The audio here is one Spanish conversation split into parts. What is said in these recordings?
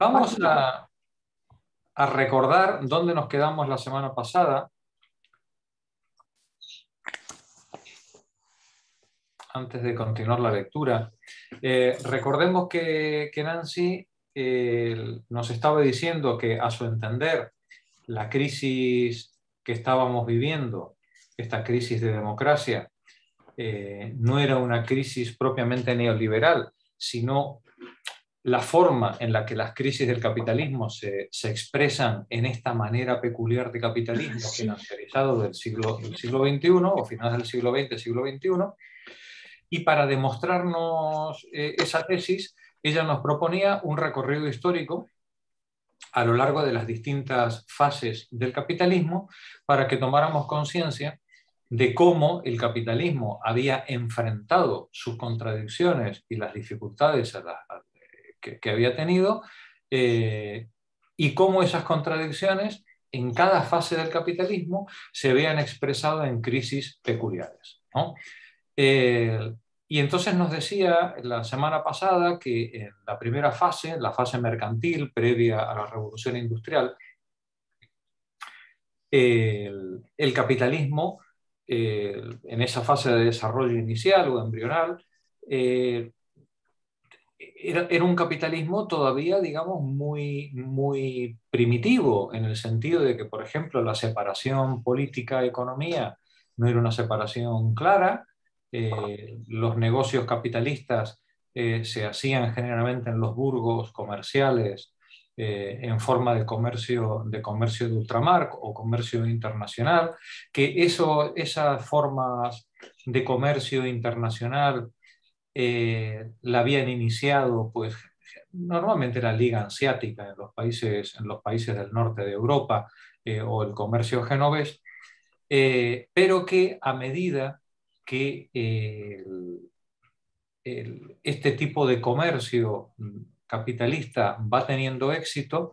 Vamos a, a recordar dónde nos quedamos la semana pasada. Antes de continuar la lectura, eh, recordemos que, Nancy eh, nos estaba diciendo que a su entender la crisis que estábamos viviendo, esta crisis de democracia, eh, no era una crisis propiamente neoliberal, sino la forma en la que las crisis del capitalismo se, expresan en esta manera peculiar de capitalismo financiarizado del siglo, del siglo XXI o finales del siglo XX, siglo XXI. Y para demostrarnos eh, esa tesis, ella nos proponía un recorrido histórico a lo largo de las distintas fases del capitalismo para que tomáramos conciencia de cómo el capitalismo había enfrentado sus contradicciones y las dificultades que, había tenido eh, y cómo esas contradicciones en cada fase del capitalismo se habían expresado en crisis peculiares. Eh, y entonces nos decía la semana pasada que en la primera fase, la fase mercantil previa a la revolución industrial, el capitalismo eh, en esa fase de desarrollo inicial o embrional, era, un capitalismo todavía, digamos, muy, muy primitivo, en el sentido de que, por ejemplo, la separación política-economía no era una separación clara, eh, los negocios capitalistas se hacían generalmente en los burgos comerciales eh, en forma de comercio, de comercio ultramar o comercio internacional, que eso, esas formas de comercio internacional eh, la habían iniciado pues, normalmente la Liga Asiática en los países, en los países del norte de Europa eh, o el comercio genovés, pero que a medida que este tipo de comercio capitalista va teniendo éxito,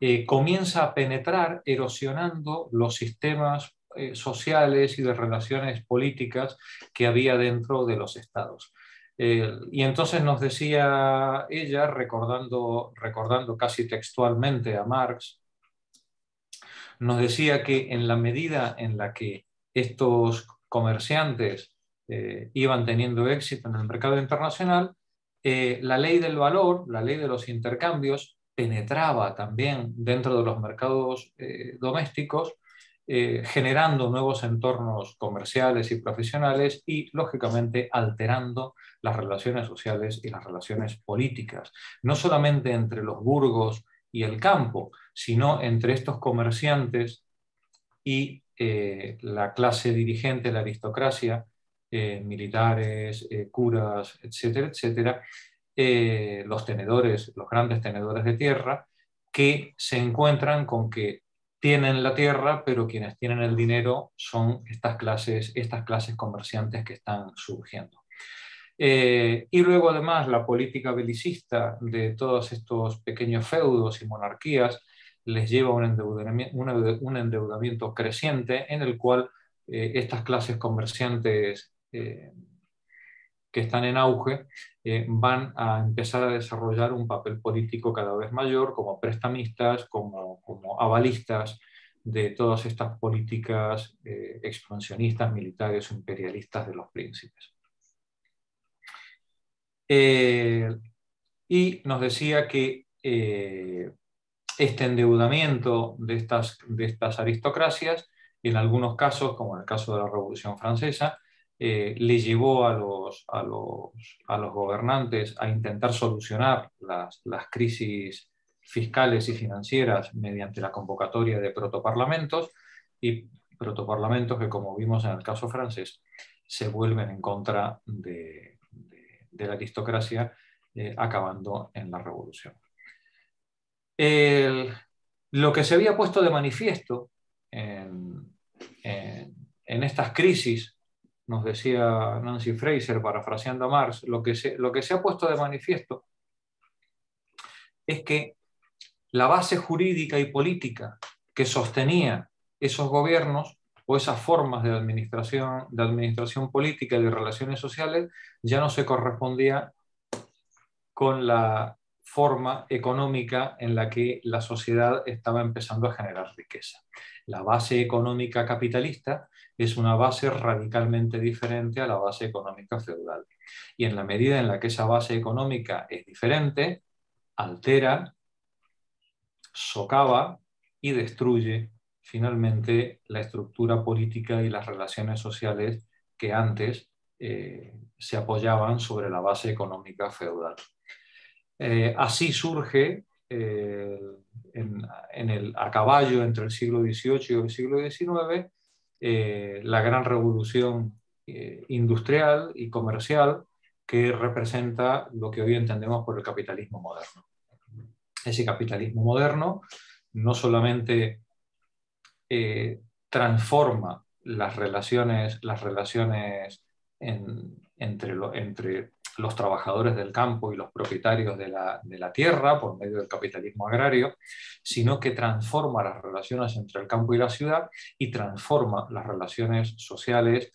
eh, comienza a penetrar erosionando los sistemas eh, sociales y de relaciones políticas que había dentro de los estados. Y entonces nos decía ella, recordando, casi textualmente a Marx, nos decía que en la medida en la que estos comerciantes eh, iban teniendo éxito en el mercado internacional, eh, la ley del valor, la ley de los intercambios, penetraba también dentro de los mercados eh, domésticos, eh, generando nuevos entornos comerciales y profesionales y, lógicamente, alterando las relaciones sociales y las relaciones políticas, no solamente entre los burgos y el campo, sino entre estos comerciantes y la clase dirigente, la aristocracia, eh, militares, eh, curas, etcétera, etcétera, eh, los tenedores, los grandes tenedores de tierra, que se encuentran con que tienen la tierra, pero quienes tienen el dinero son estas clases, estas clases comerciantes que están surgiendo. y luego además la política belicista de todos estos pequeños feudos y monarquías les lleva a un endeudamiento, un endeudamiento creciente en el cual estas clases comerciantes eh, que están en auge eh, van a empezar a desarrollar un papel político cada vez mayor como prestamistas, como, como avalistas de todas estas políticas eh, expansionistas, militares o imperialistas de los príncipes. y nos decía que este endeudamiento de estas, de estas aristocracias, en algunos casos, como en el caso de la Revolución Francesa, eh, le llevó a los, a, los, a los, gobernantes a intentar solucionar las, las, crisis fiscales y financieras mediante la convocatoria de protoparlamentos y protoparlamentos que, como vimos en el caso francés, se vuelven en contra de, de, la aristocracia, eh, acabando en la revolución. lo que se había puesto de manifiesto en, en, en estas crisis nos decía Nancy Fraser, parafraseando a Marx, lo que, se, ha puesto de manifiesto es que la base jurídica y política que sostenía esos gobiernos o esas formas de administración política y de relaciones sociales ya no se correspondía con la forma económica en la que la sociedad estaba empezando a generar riqueza. La base económica capitalista es una base radicalmente diferente a la base económica feudal. Y en la medida en la que esa base económica es diferente, altera, socava y destruye finalmente la estructura política y las relaciones sociales que antes eh, se apoyaban sobre la base económica feudal. Eh, así surge eh, en, el, a caballo entre el siglo XVIII y el siglo XIX la gran revolución industrial y comercial que representa lo que hoy entendemos por el capitalismo moderno. Ese capitalismo moderno no solamente transforma las relaciones, las relaciones entre, entre, los trabajadores del campo y los propietarios de la, tierra por medio del capitalismo agrario, sino que transforma las relaciones entre el campo y la ciudad y transforma las relaciones sociales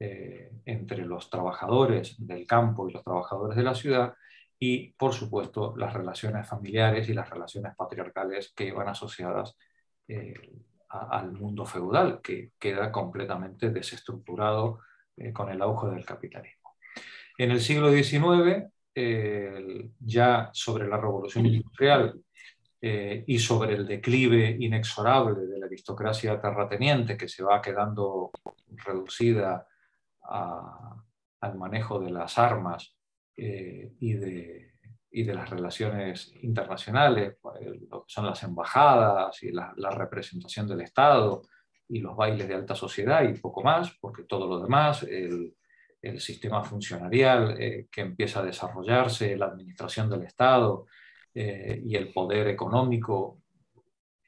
eh, entre los trabajadores del campo y los trabajadores de la ciudad y, por supuesto, las relaciones familiares y las relaciones patriarcales que iban asociadas eh, al mundo feudal, que queda completamente desestructurado eh, con el auge del capitalismo. En el siglo XIX, ya sobre la revolución industrial eh, y sobre el declive inexorable de la aristocracia terrateniente que se va quedando reducida al manejo de las armas eh, y, de, y, de, las relaciones internacionales, son las embajadas y la representación del Estado, y los bailes de alta sociedad y poco más, porque todo lo demás, el, el sistema funcionarial eh, que empieza a desarrollarse, la administración del Estado eh, y el poder económico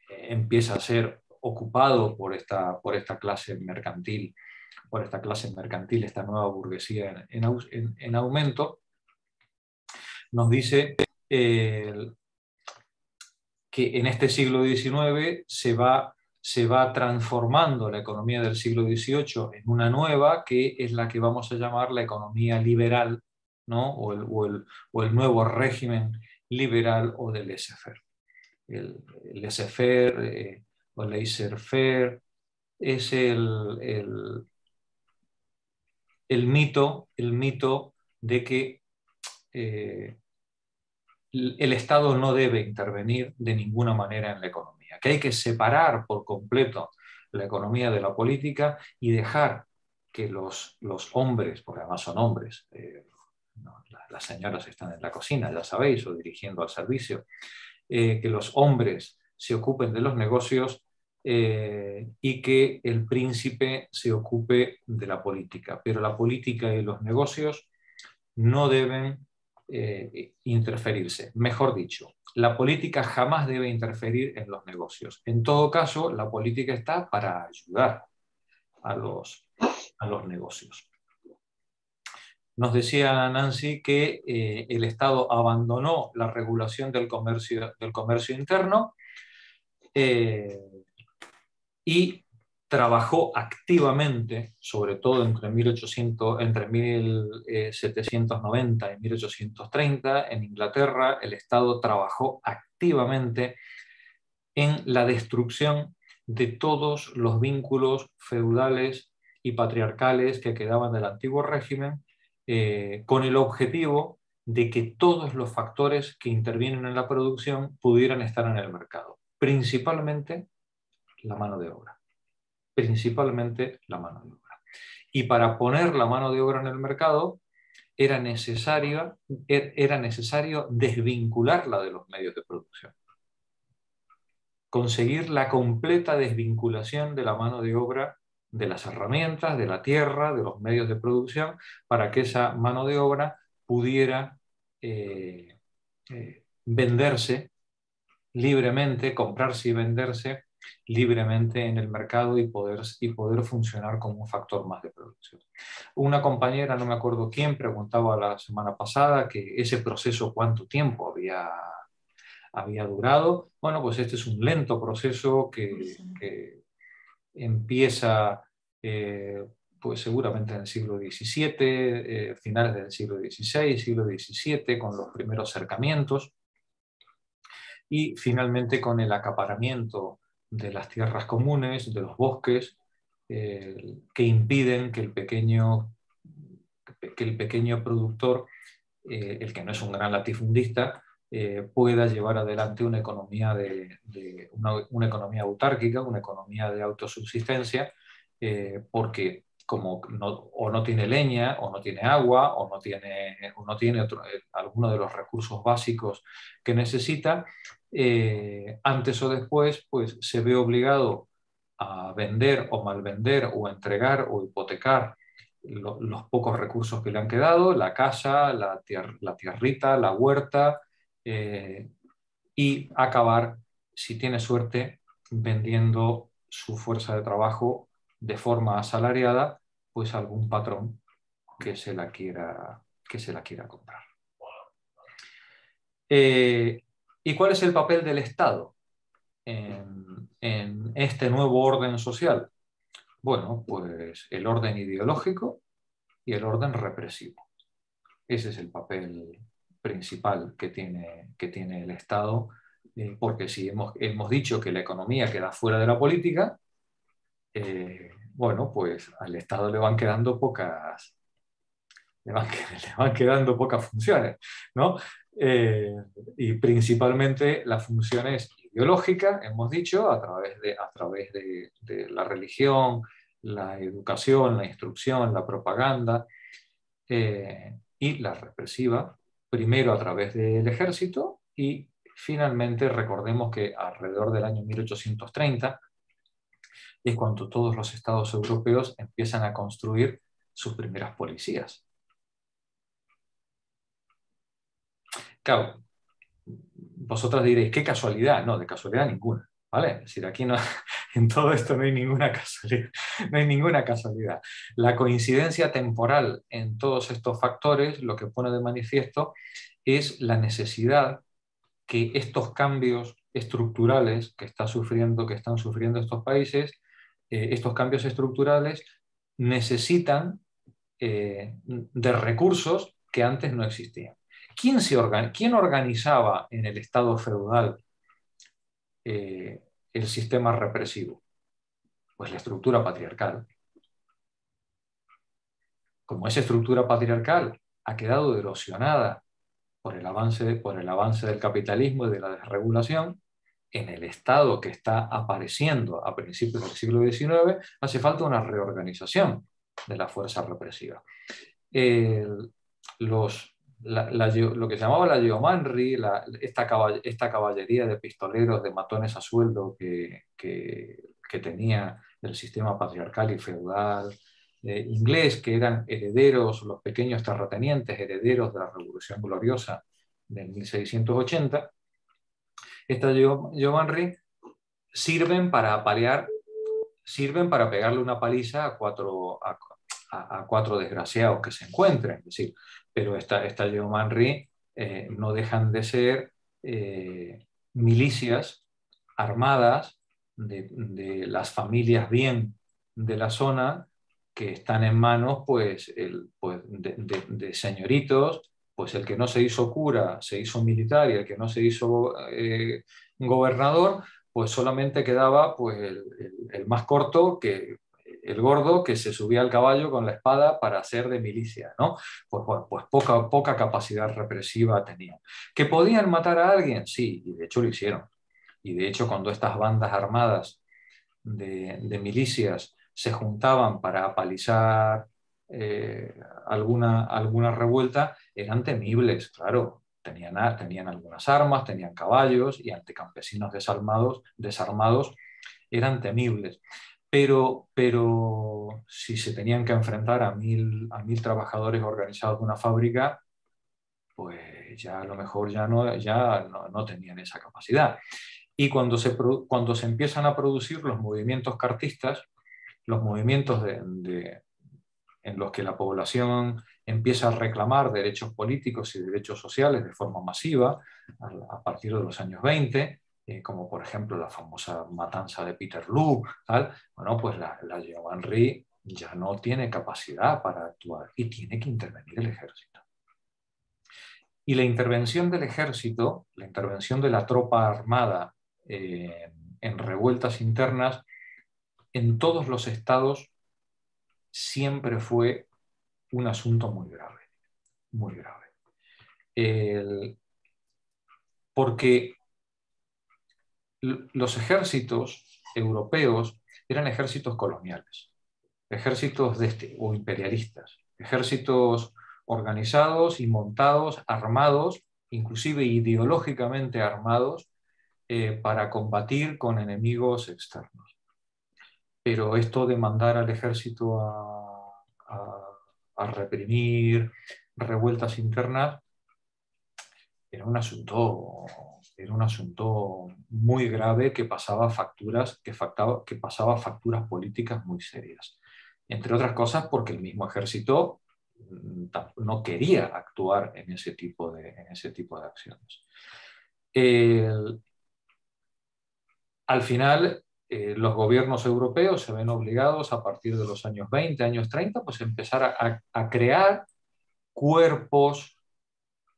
eh, empieza a ser ocupado por esta, por esta clase mercantil, por esta clase mercantil, esta nueva burguesía en, en, en aumento, nos dice que en este siglo XIX se va se va transformando la economía del siglo XVIII en una nueva que es la que vamos a llamar la economía liberal, ¿no? o, el, nuevo régimen liberal o del laissez-faire. El, laissez-faire eh, o laissez-faire es el, el, mito, el mito de que eh, el Estado no debe intervenir de ninguna manera en la economía que hay que separar por completo la economía de la política y dejar que los, los hombres, porque además son hombres, eh, las señoras están en la cocina, ya sabéis, o dirigiendo al servicio, eh, que los hombres se ocupen de los negocios eh, y que el príncipe se ocupe de la política. Pero la política y los negocios no deben interferirse. Mejor dicho, la política jamás debe interferir en los negocios. En todo caso, la política está para ayudar a los, a los negocios. Nos decía Nancy que eh, el Estado abandonó la regulación del comercio, del comercio interno eh, y trabajó activamente, sobre todo entre, 1800, entre 1790 y 1830, en Inglaterra, el Estado trabajó activamente en la destrucción de todos los vínculos feudales y patriarcales que quedaban del antiguo régimen, eh, con el objetivo de que todos los factores que intervienen en la producción pudieran estar en el mercado, principalmente la mano de obra principalmente la mano de obra. Y para poner la mano de obra en el mercado era necesario, er, era necesario desvincularla de los medios de producción. Conseguir la completa desvinculación de la mano de obra de las herramientas, de la tierra, de los medios de producción, para que esa mano de obra pudiera eh, eh, venderse libremente, comprarse y venderse libremente en el mercado y poder, y poder funcionar como un factor más de producción. Una compañera, no me acuerdo quién, preguntaba la semana pasada que ese proceso cuánto tiempo había, había durado. Bueno, pues este es un lento proceso que, empieza eh, pues seguramente en el siglo XVII, eh, finales del siglo XVI, siglo XVII, con los primeros acercamientos y finalmente con el acaparamiento de las tierras comunes, de los bosques, eh, que impiden que el pequeño, que el pequeño productor, eh, el que no es un gran latifundista, eh, pueda llevar adelante una economía, de, una, economía autárquica, una economía de autosubsistencia, porque como no, o no tiene leña, o no tiene agua, o no tiene, o no tiene alguno de los recursos básicos que necesita, antes o después pues, se ve obligado a vender o malvender o entregar o hipotecar los pocos recursos que le han quedado, la casa, la, la tierrita, la huerta, eh, y acabar, si tiene suerte, vendiendo su fuerza de trabajo de forma asalariada, pues algún patrón que se la quiera, que se la quiera comprar. Eh, ¿Y cuál es el papel del Estado en, este nuevo orden social? Bueno, pues el orden ideológico y el orden represivo. Ese es el papel principal que tiene, que tiene el Estado, eh, porque si hemos, hemos, dicho que la economía queda fuera de la política, eh, bueno, pues al Estado le van quedando pocas, le van, le van quedando pocas funciones, ¿no? Eh, y principalmente las funciones ideológicas, hemos dicho, a través, de, a través de, la religión, la educación, la instrucción, la propaganda eh, y la represiva, primero a través del ejército y finalmente recordemos que alrededor del año 1830 es cuando todos los estados europeos empiezan a construir sus primeras policías. Claro, vosotras diréis, qué casualidad. No, de casualidad ninguna. ¿Vale? Es decir, aquí no, en todo esto no hay ninguna casualidad. No hay ninguna casualidad. La coincidencia temporal en todos estos factores lo que pone de manifiesto es la necesidad que estos cambios estructurales que, sufriendo, que están sufriendo estos países, eh, estos cambios estructurales necesitan eh, de recursos que antes no existían. ¿Quién, se ¿Quién organizaba en el Estado feudal eh, el sistema represivo? Pues la estructura patriarcal. Como esa estructura patriarcal ha quedado erosionada por el avance, por el avance del capitalismo y de la desregulación, en el Estado que está apareciendo a principios del siglo XIX, hace falta una reorganización de la fuerza represiva. los lo que se llamaba la Geomanri, esta, esta, caballería de pistoleros, de matones a sueldo que, tenía el sistema patriarcal y feudal eh, inglés, que eran herederos, los pequeños terratenientes, herederos de la Revolución Gloriosa de 1680, esta Geomanri sirven para paliar, sirven para pegarle una paliza a cuatro, a, cuatro desgraciados que se encuentren. Es decir, pero esta, esta Geomanri eh, no dejan de ser eh, milicias armadas de, las familias bien de la zona que están en manos pues, el, pues, de, señoritos, pues el que no se hizo cura se hizo militar y el que no se hizo eh, gobernador, pues solamente quedaba pues, el, más corto que el gordo que se subía al caballo con la espada para ser de milicia, ¿no? Pues, pues poca, poca capacidad represiva tenían. ¿Que podían matar a alguien? Sí, y de hecho lo hicieron. Y de hecho cuando estas bandas armadas de, milicias se juntaban para apalizar eh, alguna, alguna revuelta, eran temibles, claro. Tenían, tenían algunas armas, tenían caballos y ante campesinos desarmados, desarmados eran temibles. Pero, pero si se tenían que enfrentar a mil, a mil trabajadores organizados de una fábrica, pues ya a lo mejor ya no, ya no, tenían esa capacidad. Y cuando se, cuando se empiezan a producir los movimientos cartistas, los movimientos de, en los que la población empieza a reclamar derechos políticos y derechos sociales de forma masiva a, partir de los años 20, eh, como por ejemplo la famosa matanza de Peterloo, tal, bueno, pues la, la ya no tiene capacidad para actuar y tiene que intervenir el ejército. Y la intervención del ejército, la intervención de la tropa armada eh, en revueltas internas, en todos los estados siempre fue un asunto muy grave, muy grave. porque los ejércitos europeos eran ejércitos coloniales, ejércitos de este, o imperialistas, ejércitos organizados y montados, armados, inclusive ideológicamente armados, eh, para combatir con enemigos externos. Pero esto de mandar al ejército a, reprimir revueltas internas era un asunto era un asunto muy grave que pasaba facturas, que, que pasaba facturas políticas muy serias. Entre otras cosas porque el mismo ejército mm, no quería actuar en ese tipo de, en ese tipo de acciones. al final, eh, los gobiernos europeos se ven obligados a partir de los años 20, años 30, pues empezar a, crear cuerpos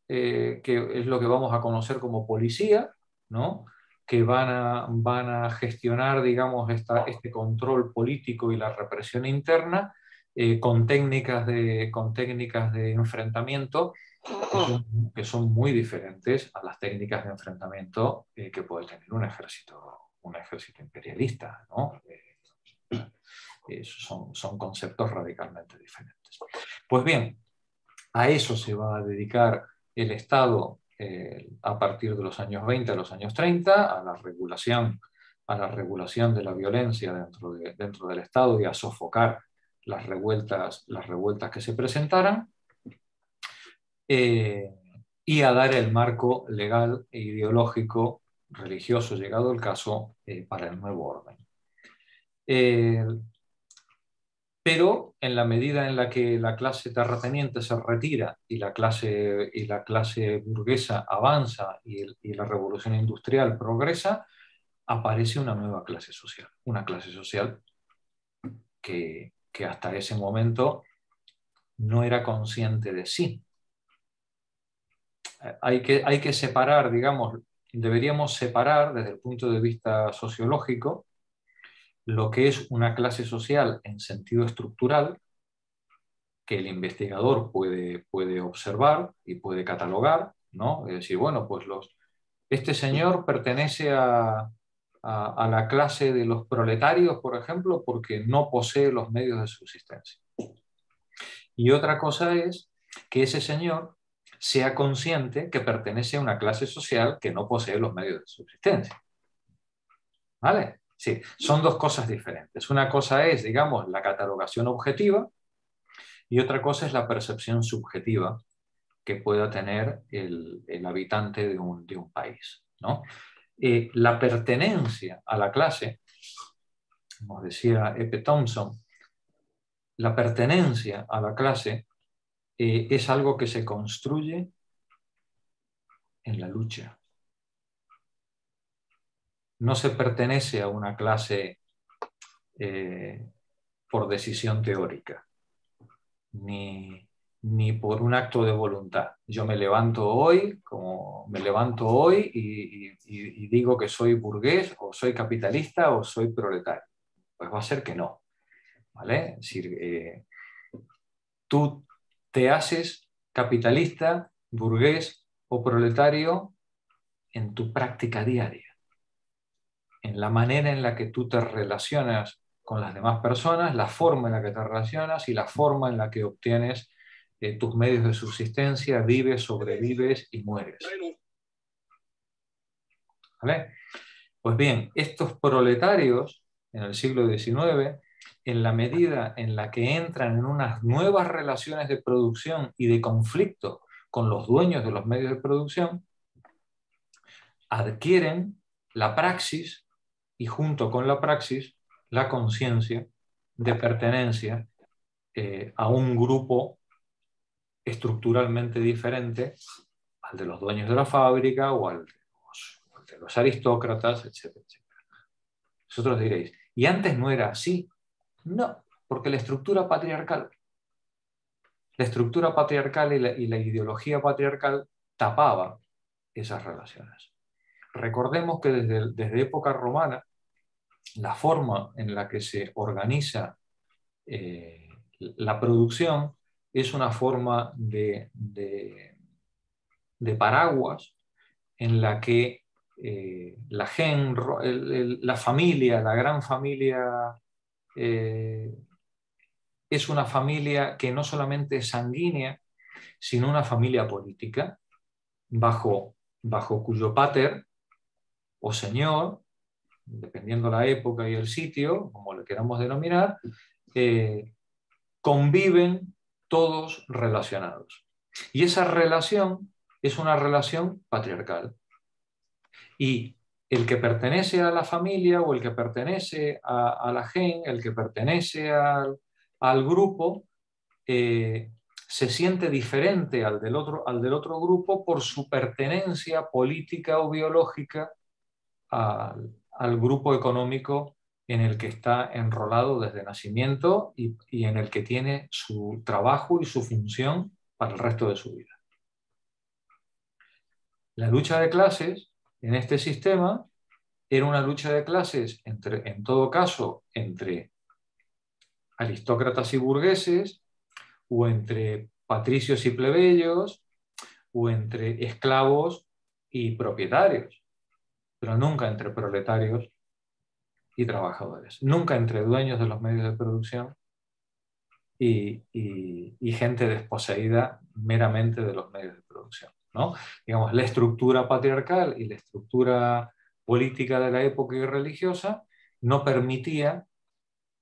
eh, que es lo que vamos a conocer como policía, ¿no? que van a, van a gestionar, digamos, este control político y la represión interna eh, con, técnicas de, con técnicas de enfrentamiento que son, muy diferentes a las técnicas de enfrentamiento que puede tener un ejército, un ejército imperialista. ¿no? son, son conceptos radicalmente diferentes. Pues bien, a eso se va a dedicar el Estado eh, a partir de los años 20 a los años 30, a la regulación, a la regulación de la violencia dentro, dentro del Estado y a sofocar las revueltas, las revueltas que se presentaran, eh, y a dar el marco legal e ideológico religioso, llegado el caso, eh, para el nuevo orden pero en la medida en la que la clase terrateniente se retira y la clase, y la clase burguesa avanza y, la revolución industrial progresa, aparece una nueva clase social, una clase social que, hasta ese momento no era consciente de sí. Hay que, hay que separar, digamos, deberíamos separar desde el punto de vista sociológico lo que es una clase social en sentido estructural, que el investigador puede, puede observar y puede catalogar, ¿no? Es decir, bueno, pues los, este señor pertenece a, a, la clase de los proletarios, por ejemplo, porque no posee los medios de subsistencia. Y otra cosa es que ese señor sea consciente que pertenece a una clase social que no posee los medios de subsistencia. ¿Vale? Sí, son dos cosas diferentes. Una cosa es, digamos, la catalogación objetiva y otra cosa es la percepción subjetiva que pueda tener el, habitante de un, país. ¿no? Eh, la pertenencia a la clase, como decía Epe Thompson, la pertenencia a la clase eh, es algo que se construye en la lucha no se pertenece a una clase eh, por decisión teórica, ni, por un acto de voluntad. Yo me levanto hoy, como me levanto hoy y, digo que soy burgués o soy capitalista o soy proletario. Pues va a ser que no. ¿Vale? Es decir, eh, tú te haces capitalista, burgués o proletario en tu práctica diaria en la manera en la que tú te relacionas con las demás personas, la forma en la que te relacionas y la forma en la que obtienes eh, tus medios de subsistencia, vives, sobrevives y mueres. Pues bien, estos proletarios en el siglo XIX, en la medida en la que entran en unas nuevas relaciones de producción y de conflicto con los dueños de los medios de producción, adquieren la praxis y junto con la praxis, la conciencia de pertenencia eh, a un grupo estructuralmente diferente al de los dueños de la fábrica o al de los, aristócratas, etcétera, etcétera. Vosotros diréis, ¿y antes no era así? No, porque la estructura patriarcal, la estructura patriarcal y la ideología patriarcal tapaba esas relaciones. Recordemos que desde, desde época romana, la forma en la que se organiza eh, la producción es una forma de, de, paraguas en la que eh, la, gen, la familia, la gran familia, eh, es una familia que no solamente es sanguínea, sino una familia política, bajo, bajo cuyo pater o señor, dependiendo la época y el sitio, como le queramos denominar, eh, conviven todos relacionados. Y esa relación es una relación patriarcal. Y el que pertenece a la familia o el que pertenece a, la gen, el que pertenece al, grupo, eh, se siente diferente al del, otro, al del otro grupo por su pertenencia política o biológica al, al grupo económico en el que está enrolado desde nacimiento y, en el que tiene su trabajo y su función para el resto de su vida. La lucha de clases en este sistema era una lucha de clases, entre, en todo caso, entre aristócratas y burgueses, o entre patricios y plebeyos, o entre esclavos y propietarios pero nunca entre proletarios y trabajadores, nunca entre dueños de los medios de producción y, gente desposeída meramente de los medios de producción. Digamos, la estructura patriarcal y la estructura política de la época y religiosa no permitía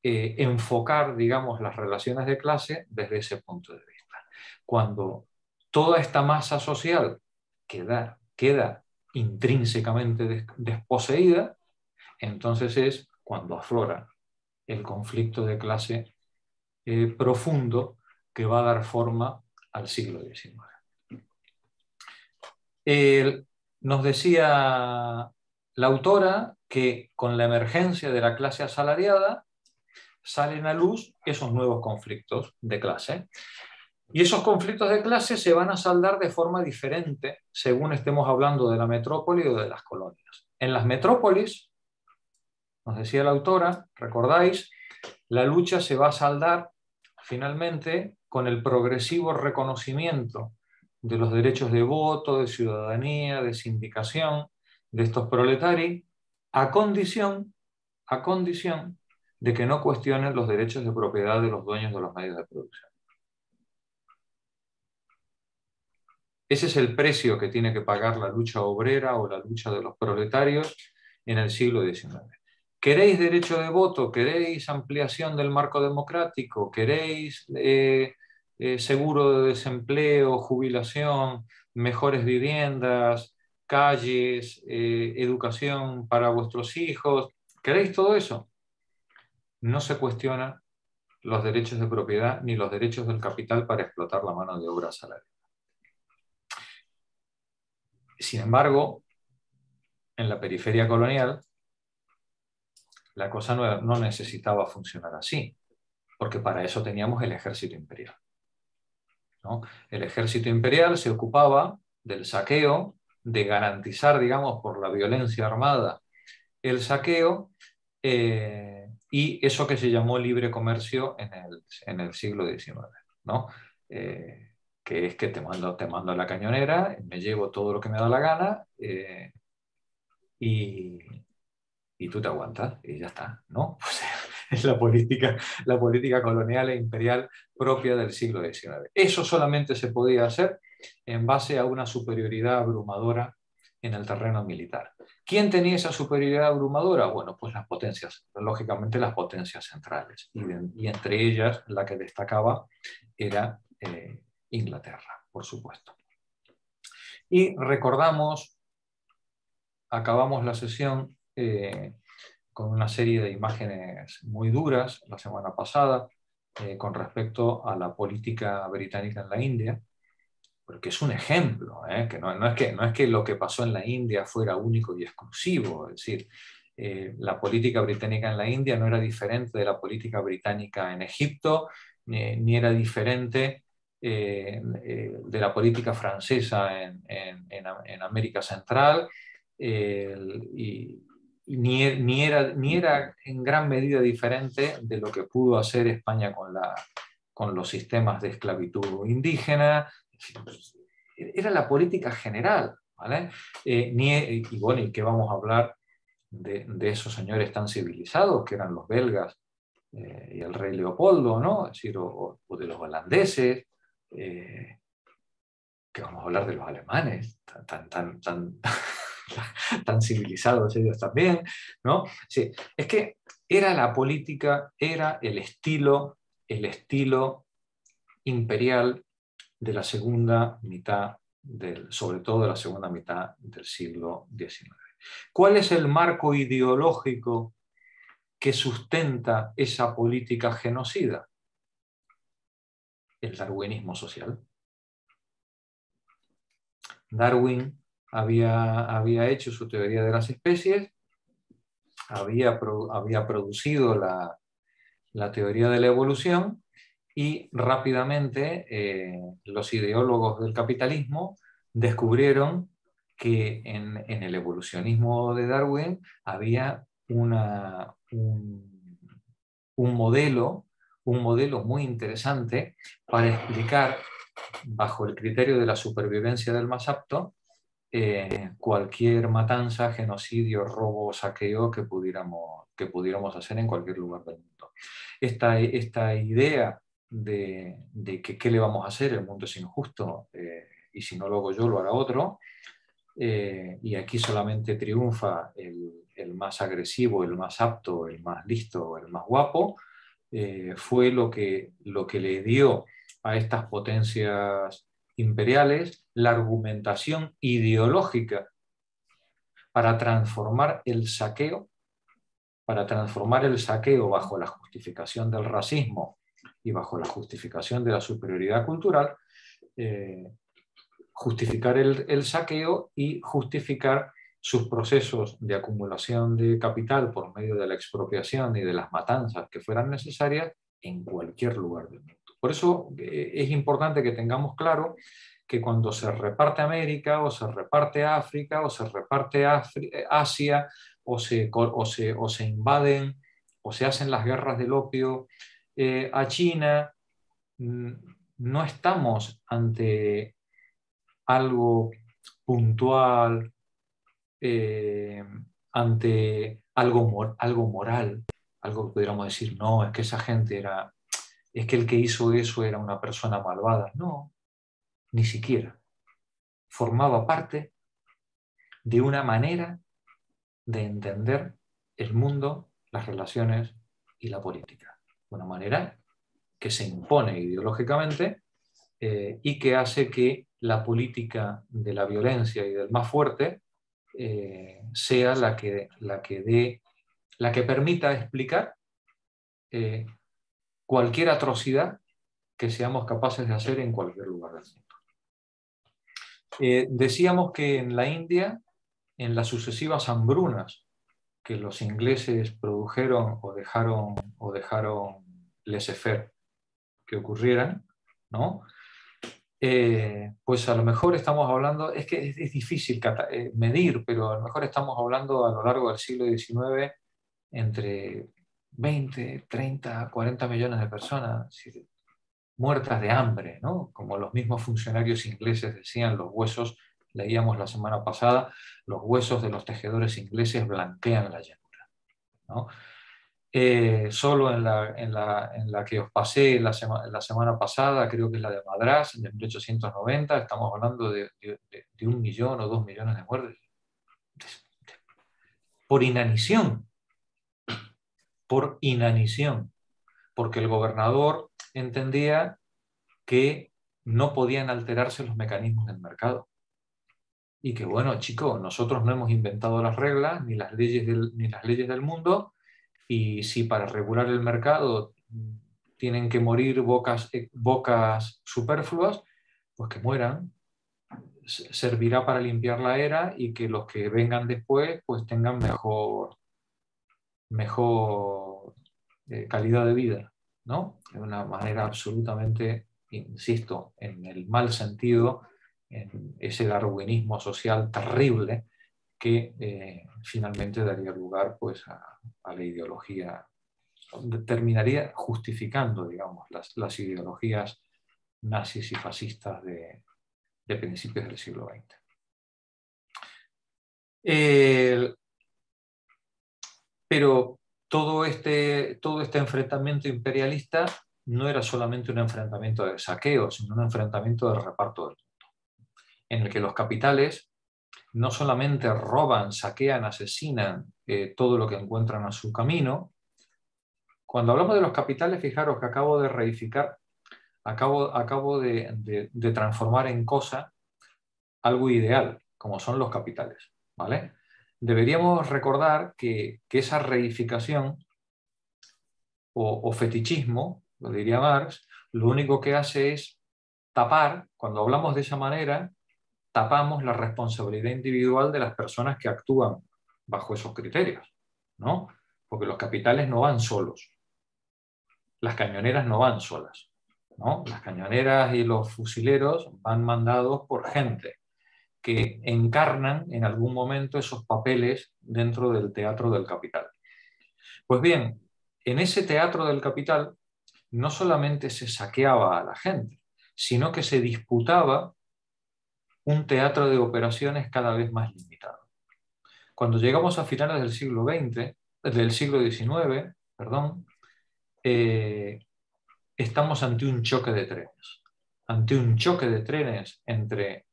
eh, enfocar, digamos, las relaciones de clase desde ese punto de vista. Cuando toda esta masa social queda, queda intrínsecamente desposeída, entonces es cuando aflora el conflicto de clase eh, profundo que va a dar forma al siglo XIX. Nos decía la autora que con la emergencia de la clase asalariada salen a luz esos nuevos conflictos de clase. Y esos conflictos de clase se van a saldar de forma diferente según estemos hablando de la metrópoli o de las colonias. En las metrópolis, nos decía la autora, recordáis, la lucha se va a saldar finalmente con el progresivo reconocimiento de los derechos de voto, de ciudadanía, de sindicación de estos proletarios, a condición, a condición de que no cuestionen los derechos de propiedad de los dueños de los medios de producción. Ese es el precio que tiene que pagar la lucha obrera o la lucha de los proletarios en el siglo XIX. ¿Queréis derecho de voto? ¿Queréis ampliación del marco democrático? ¿Queréis eh, eh, seguro de desempleo, jubilación, mejores viviendas, calles, eh, educación para vuestros hijos? ¿Queréis todo eso? No se cuestiona los derechos de propiedad ni los derechos del capital para explotar la mano de obra salarial. Sin embargo, en la periferia colonial, la cosa no, necesitaba funcionar así, porque para eso teníamos el ejército imperial. El ejército imperial se ocupaba del saqueo, de garantizar, digamos, por la violencia armada, el saqueo eh, y eso que se llamó libre comercio en el, siglo XIX. ¿no? Eh, que es que te mando, te mando a la cañonera, me llevo todo lo que me da la gana eh, y, tú te aguantas y ya está, ¿no? es la política, la política colonial e imperial propia del siglo XIX. Eso solamente se podía hacer en base a una superioridad abrumadora en el terreno militar. ¿Quién tenía esa superioridad abrumadora? Bueno, pues las potencias, lógicamente las potencias centrales. Y, entre ellas la que destacaba era eh, Inglaterra, por supuesto. Y recordamos, acabamos la sesión eh, con una serie de imágenes muy duras la semana pasada eh, con respecto a la política británica en la India, porque es un ejemplo, eh, que, no, es que no es que lo que pasó en la India fuera único y exclusivo, es decir, la política británica en la India no era diferente de la política británica en Egipto, ni era diferente de la política francesa en, en, América Central, y, ni, ni, era, ni era en gran medida diferente de lo que pudo hacer España con, la, con los sistemas de esclavitud indígena. Era la política general. ¿vale? ni, y bueno, ¿y qué vamos a hablar de, de, esos señores tan civilizados que eran los belgas eh, y el rey Leopoldo, ¿no? decir, o, de los holandeses, eh, que vamos a hablar de los alemanes, tan, tan, tan, tan civilizados ellos también, ¿no? Sí, es que era la política, era el estilo, el estilo imperial de la segunda mitad, del, sobre todo de la segunda mitad del siglo XIX. ¿Cuál es el marco ideológico que sustenta esa política genocida? El darwinismo social. Darwin había, había hecho su teoría de las especies, había, había producido la, teoría de la evolución y rápidamente eh, los ideólogos del capitalismo descubrieron que en, en, el evolucionismo de Darwin había una, un, modelo, un modelo muy interesante para explicar, bajo el criterio de la supervivencia del más apto, eh, cualquier matanza, genocidio, robo, saqueo que pudiéramos, que pudiéramos hacer en cualquier lugar del mundo. Esta, esta idea de, que qué le vamos a hacer, el mundo es injusto eh, y si no lo hago yo lo hará otro, eh, y aquí solamente triunfa el, el más agresivo, el más apto, el más listo, el más guapo, eh, fue lo que, lo que le dio a estas potencias imperiales la argumentación ideológica para transformar el saqueo, para transformar el saqueo bajo la justificación del racismo y bajo la justificación de la superioridad cultural, eh, justificar el, el, saqueo y justificar sus procesos de acumulación de capital por medio de la expropiación y de las matanzas que fueran necesarias en cualquier lugar del mundo. Por eso eh, es importante que tengamos claro que cuando se reparte América o se reparte África o se reparte eh, Asia o se, invaden o se hacen las guerras del opio eh, a China, mm, no estamos ante algo puntual, ante algo, algo moral, algo que pudiéramos decir, no, es que esa gente era, es que el que hizo eso era una persona malvada. No, ni siquiera. Formaba parte de una manera de entender el mundo, las relaciones y la política. Una manera que se impone ideológicamente eh, y que hace que la política de la violencia y del más fuerte eh, sea la que, la, que la que permita explicar eh, cualquier atrocidad que seamos capaces de hacer en cualquier lugar del mundo. Eh, decíamos que en la India, en las sucesivas hambrunas que los ingleses produjeron o dejaron, o dejaron laissez-faire que ocurrieran, ¿no? Eh, pues a lo mejor estamos hablando, es que es, difícil eh, medir, pero a lo mejor estamos hablando a lo largo del siglo XIX entre 20, 30, 40 millones de personas muertas de hambre, ¿no? como los mismos funcionarios ingleses decían, los huesos, leíamos la semana pasada, los huesos de los tejedores ingleses blanquean la llanura. ¿no? Eh, solo en la, en, la, en la, que os pasé la, la, semana pasada, creo que es la de Madras, de 1890, estamos hablando de, de, un millón o dos millones de muertes. Por inanición. Por inanición. Porque el gobernador entendía que no podían alterarse los mecanismos del mercado. Y que, bueno, chicos, nosotros no hemos inventado las reglas ni las leyes ni las leyes del mundo y si para regular el mercado tienen que morir bocas, eh, bocas superfluas, pues que mueran. Servirá para limpiar la era y que los que vengan después pues tengan mejor, mejor eh, calidad de vida, ¿no? De una manera absolutamente insisto, en el mal sentido, en ese darwinismo social terrible que eh, finalmente daría lugar pues, a, la ideología, terminaría justificando digamos, las, ideologías nazis y fascistas de, principios del siglo XX. Pero todo este, todo este enfrentamiento imperialista no era solamente un enfrentamiento de saqueo, sino un enfrentamiento de reparto del mundo, en el que los capitales no solamente roban, saquean, asesinan eh, todo lo que encuentran a su camino. Cuando hablamos de los capitales, fijaros que acabo de reificar, acabo, acabo de, transformar en cosa algo ideal, como son los capitales. ¿vale? Deberíamos recordar que, esa reificación o, o fetichismo, lo diría Marx, lo único que hace es tapar, cuando hablamos de esa manera, tapamos la responsabilidad individual de las personas que actúan bajo esos criterios, ¿no? Porque los capitales no van solos, las cañoneras no van solas, ¿no? Las cañoneras y los fusileros van mandados por gente que encarnan en algún momento esos papeles dentro del teatro del capital. Pues bien, en ese teatro del capital no solamente se saqueaba a la gente, sino que se disputaba un teatro de operaciones cada vez más limitado. Cuando llegamos a finales del siglo XX, del siglo XIX, perdón, eh, estamos ante un choque de trenes, ante un choque de trenes entre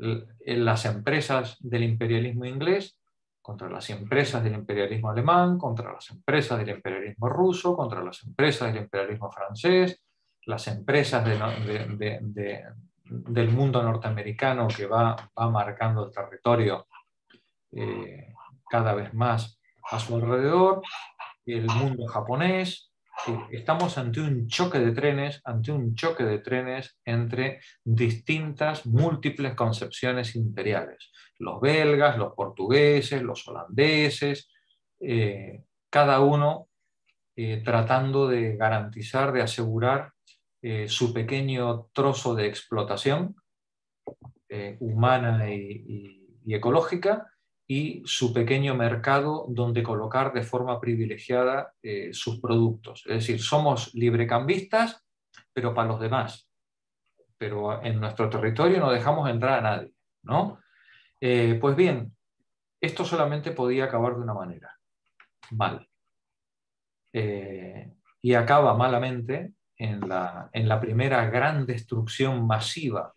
las empresas del imperialismo inglés contra las empresas del imperialismo alemán, contra las empresas del imperialismo ruso, contra las empresas del imperialismo francés, las empresas de, del mundo norteamericano que va, va marcando el territorio eh, cada vez más a su alrededor, el mundo japonés. Estamos ante un choque de trenes, ante un choque de trenes entre distintas, múltiples concepciones imperiales. Los belgas, los portugueses, los holandeses, eh, cada uno eh, tratando de garantizar, de asegurar eh, su pequeño trozo de explotación humana y, ecológica y su pequeño mercado donde colocar de forma privilegiada eh, sus productos. Es decir, somos librecambistas, pero para los demás. Pero en nuestro territorio no dejamos entrar a nadie. ¿no? pues bien, esto solamente podía acabar de una manera, mal. y acaba malamente en la, primera gran destrucción masiva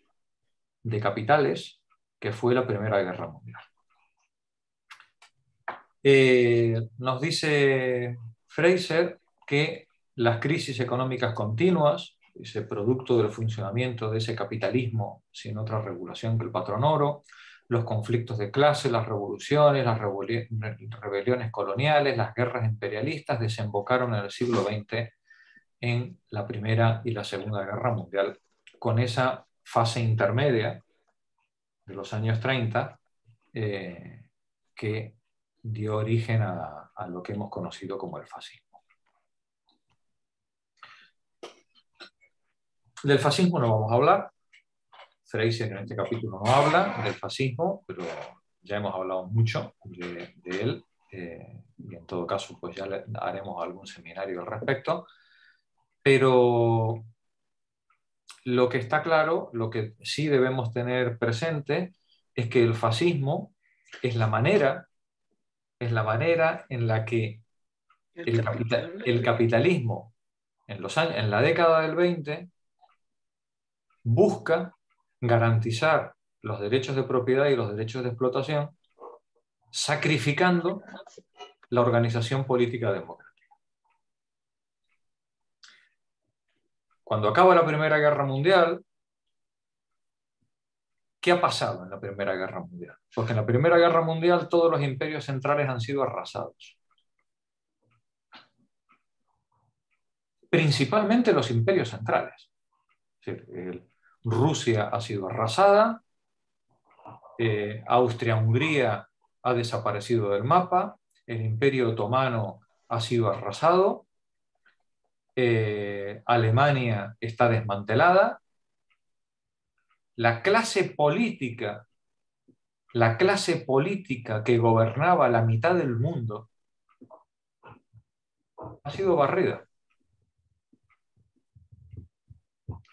de capitales, que fue la Primera Guerra Mundial. Eh, nos dice Fraser que las crisis económicas continuas, ese producto del funcionamiento de ese capitalismo sin otra regulación que el patrón oro, los conflictos de clase, las revoluciones, las rebeliones coloniales, las guerras imperialistas desembocaron en el siglo XX en la Primera y la Segunda Guerra Mundial, con esa fase intermedia de los años 30 eh, que dio origen a, lo que hemos conocido como el fascismo. Del fascismo no vamos a hablar. Fraser en este capítulo no habla del fascismo, pero ya hemos hablado mucho de, él eh, y en todo caso pues ya haremos algún seminario al respecto. Pero lo que está claro, lo que sí debemos tener presente, es que el fascismo es la manera, es la manera en la que el, capitalismo en, los años, en la década del 20 busca garantizar los derechos de propiedad y los derechos de explotación, sacrificando la organización política democrática. Cuando acaba la Primera Guerra Mundial, ¿qué ha pasado en la Primera Guerra Mundial? Porque en la Primera Guerra Mundial todos los imperios centrales han sido arrasados. Principalmente los imperios centrales. Rusia ha sido arrasada, eh, Austria-Hungría ha desaparecido del mapa, el imperio otomano ha sido arrasado eh, Alemania está desmantelada, la clase política, la clase política que gobernaba la mitad del mundo, ha sido barrida.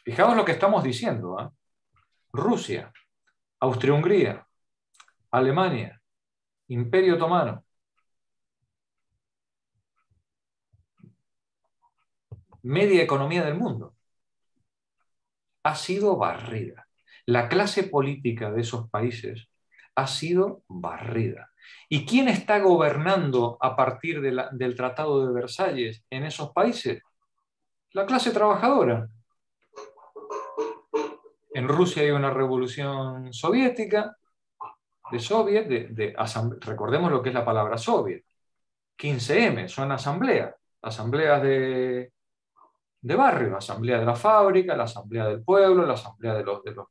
Fijaos lo que estamos diciendo. ¿eh? Rusia, Austria-Hungría, Alemania, Imperio Otomano, media economía del mundo, ha sido barrida. La clase política de esos países ha sido barrida. ¿Y quién está gobernando a partir del Tratado de Versalles en esos países? La clase trabajadora. En Rusia hay una revolución soviética, de soviet, de, recordemos lo que es la palabra soviet. 15M, son asambleas, asambleas de, de barrio, la asamblea de la fábrica, la asamblea del pueblo, la asamblea de de los,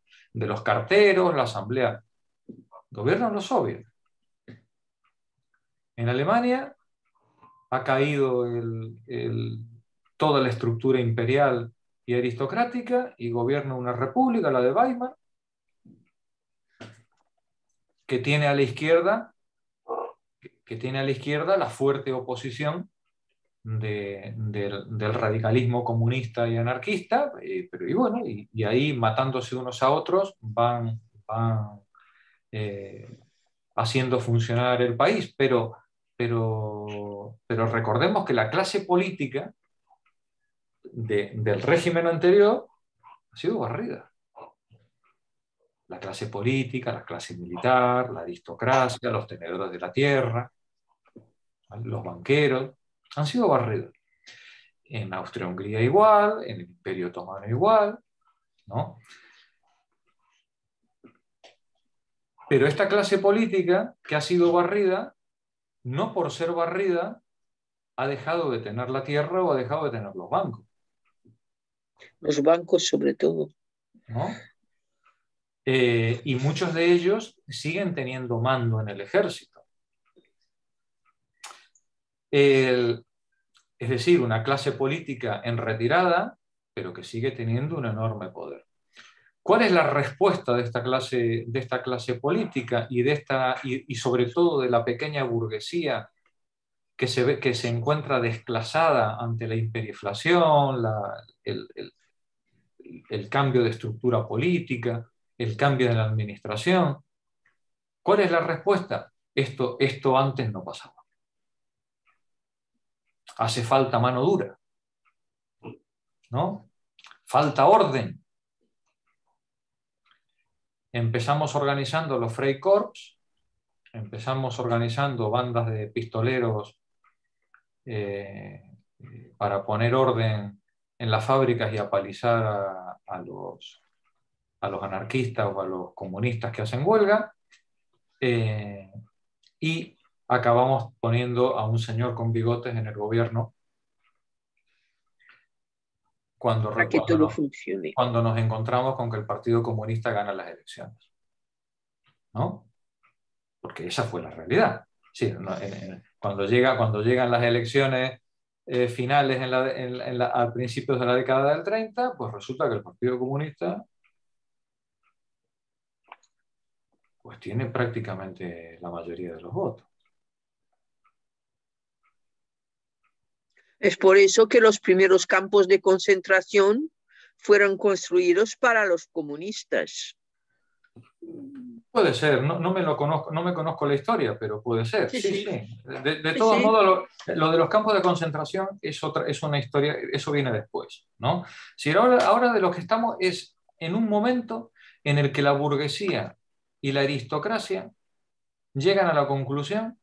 carteros, la asamblea... Gobiernan los soviets. En Alemania ha caído toda la estructura imperial y aristocrática y gobierna una república, la de Weimar, que tiene a la izquierda, que tiene a la izquierda la fuerte oposición del, radicalismo comunista y anarquista, eh, pero y bueno, y, ahí matándose unos a otros van, van eh, haciendo funcionar el país, pero, pero, pero recordemos que la clase política del régimen anterior ha sido barrida. La clase política, la clase militar, la aristocracia, los tenedores de la tierra, los banqueros, han sido barridos. En Austria-Hungría igual, en el Imperio Otomano igual, ¿no? Pero esta clase política que ha sido barrida, no por ser barrida, ha dejado de tener la tierra o ha dejado de tener los bancos. Los bancos sobre todo. ¿No? Eh, y muchos de ellos siguen teniendo mando en el ejército es decir, una clase política en retirada, pero que sigue teniendo un enorme poder. ¿Cuál es la respuesta de esta clase, de esta clase política y, de esta, y, sobre todo de la pequeña burguesía que se, ve, que se encuentra desclasada ante la hiperinflación, el, el, cambio de estructura política, el cambio de la administración? ¿Cuál es la respuesta? Esto, esto antes no pasaba hace falta mano dura, ¿no? Falta orden. Empezamos organizando los Freikorps, empezamos organizando bandas de pistoleros eh, para poner orden en las fábricas y apalizar a, los, a los anarquistas o a los comunistas que hacen huelga. Eh, y acabamos poniendo a un señor con bigotes en el gobierno cuando, cuando, nos, encontramos con que el Partido Comunista gana las elecciones. ¿No? Porque esa fue la realidad. cuando, llega, cuando llegan las elecciones eh, finales en la, al principio de la década del 30, pues resulta que el Partido Comunista pues tiene prácticamente la mayoría de los votos. Es por eso que los primeros campos de concentración fueron construidos para los comunistas. Puede ser, no, me lo conozco, no me conozco la historia, pero puede ser. Sí, sí. De, todos modos, lo, de los campos de concentración es otra, es una historia, eso viene después, ¿no? Si ahora, ahora de lo que estamos es en un momento en el que la burguesía y la aristocracia llegan a la conclusión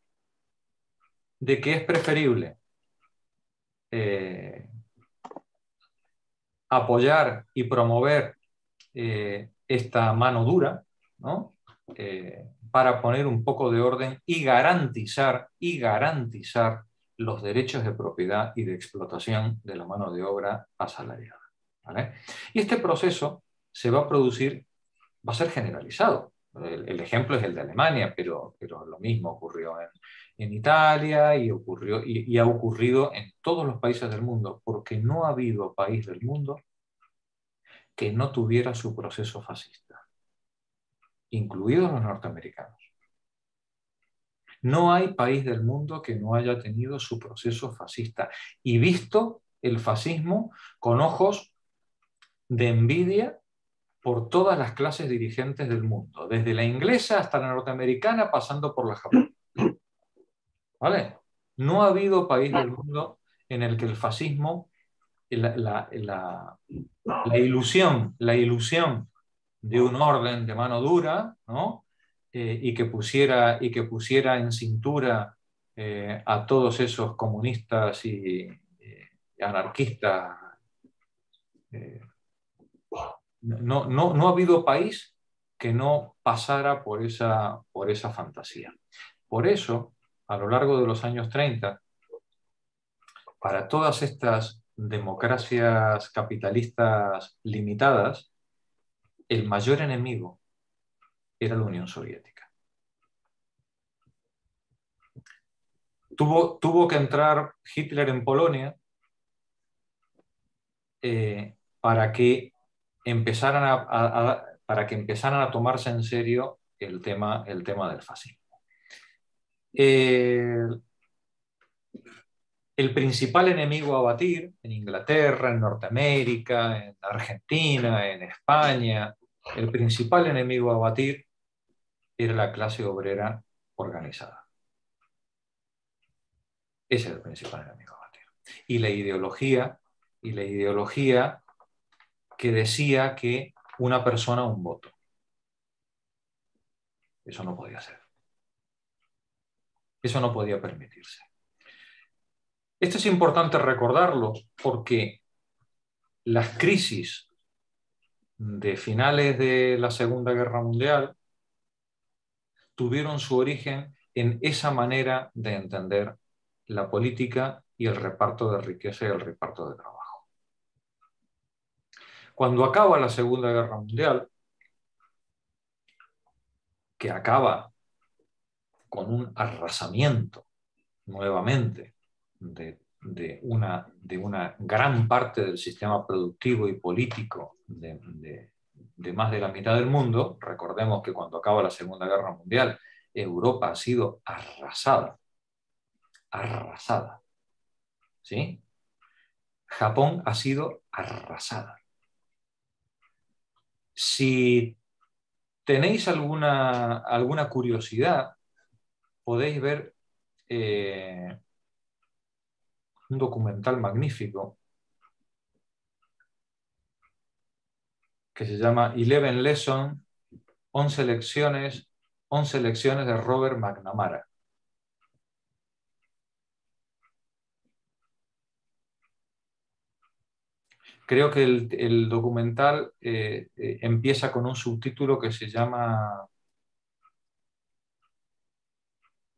de que es preferible eh, apoyar y promover eh, esta mano dura, eh, para poner un poco de orden y garantizar, y garantizar los derechos de propiedad y de explotación de la mano de obra asalariada. Y este proceso se va a producir, va a ser generalizado. El, ejemplo es el de Alemania, pero, pero lo mismo ocurrió en, en Italia y, ocurrió, y, ha ocurrido en todos los países del mundo, porque no ha habido país del mundo que no tuviera su proceso fascista, incluidos los norteamericanos. No hay país del mundo que no haya tenido su proceso fascista y visto el fascismo con ojos de envidia por todas las clases dirigentes del mundo, desde la inglesa hasta la norteamericana, pasando por la japonesa. ¿Vale? No ha habido país del mundo en el que el fascismo, la, ilusión, la ilusión de un orden de mano dura, ¿no? Eh, y, que pusiera, y que pusiera en cintura eh, a todos esos comunistas y eh, anarquistas. No, no, no, ha habido país que no pasara por esa, por esa fantasía. Por eso, a lo largo de los años 30, para todas estas democracias capitalistas limitadas, el mayor enemigo era la Unión Soviética. Tuvo, tuvo que entrar Hitler en Polonia eh, para, que empezaran a, para que empezaran a tomarse en serio el tema, el tema del fascismo. Eh, el principal enemigo a batir en Inglaterra, en Norteamérica, en Argentina, en España, el principal enemigo a batir era la clase obrera organizada. Ese es el principal enemigo a batir. Y la ideología, y la ideología que decía que una persona un voto. Eso no podía ser. Eso no podía permitirse. Esto es importante recordarlo porque las crisis de finales de la Segunda Guerra Mundial tuvieron su origen en esa manera de entender la política y el reparto de riqueza y el reparto de trabajo. Cuando acaba la Segunda Guerra Mundial, que acaba con un arrasamiento nuevamente de, una, gran parte del sistema productivo y político de, de más de la mitad del mundo, recordemos que cuando acaba la Segunda Guerra Mundial, Europa ha sido arrasada, arrasada. ¿Sí? Japón ha sido arrasada. Si tenéis alguna, alguna curiosidad, podéis ver eh, un documental magnífico que se llama Eleven Lessons, 11 lecciones, 11 lecciones de Robert McNamara. Creo que el, documental eh, eh, empieza con un subtítulo que se llama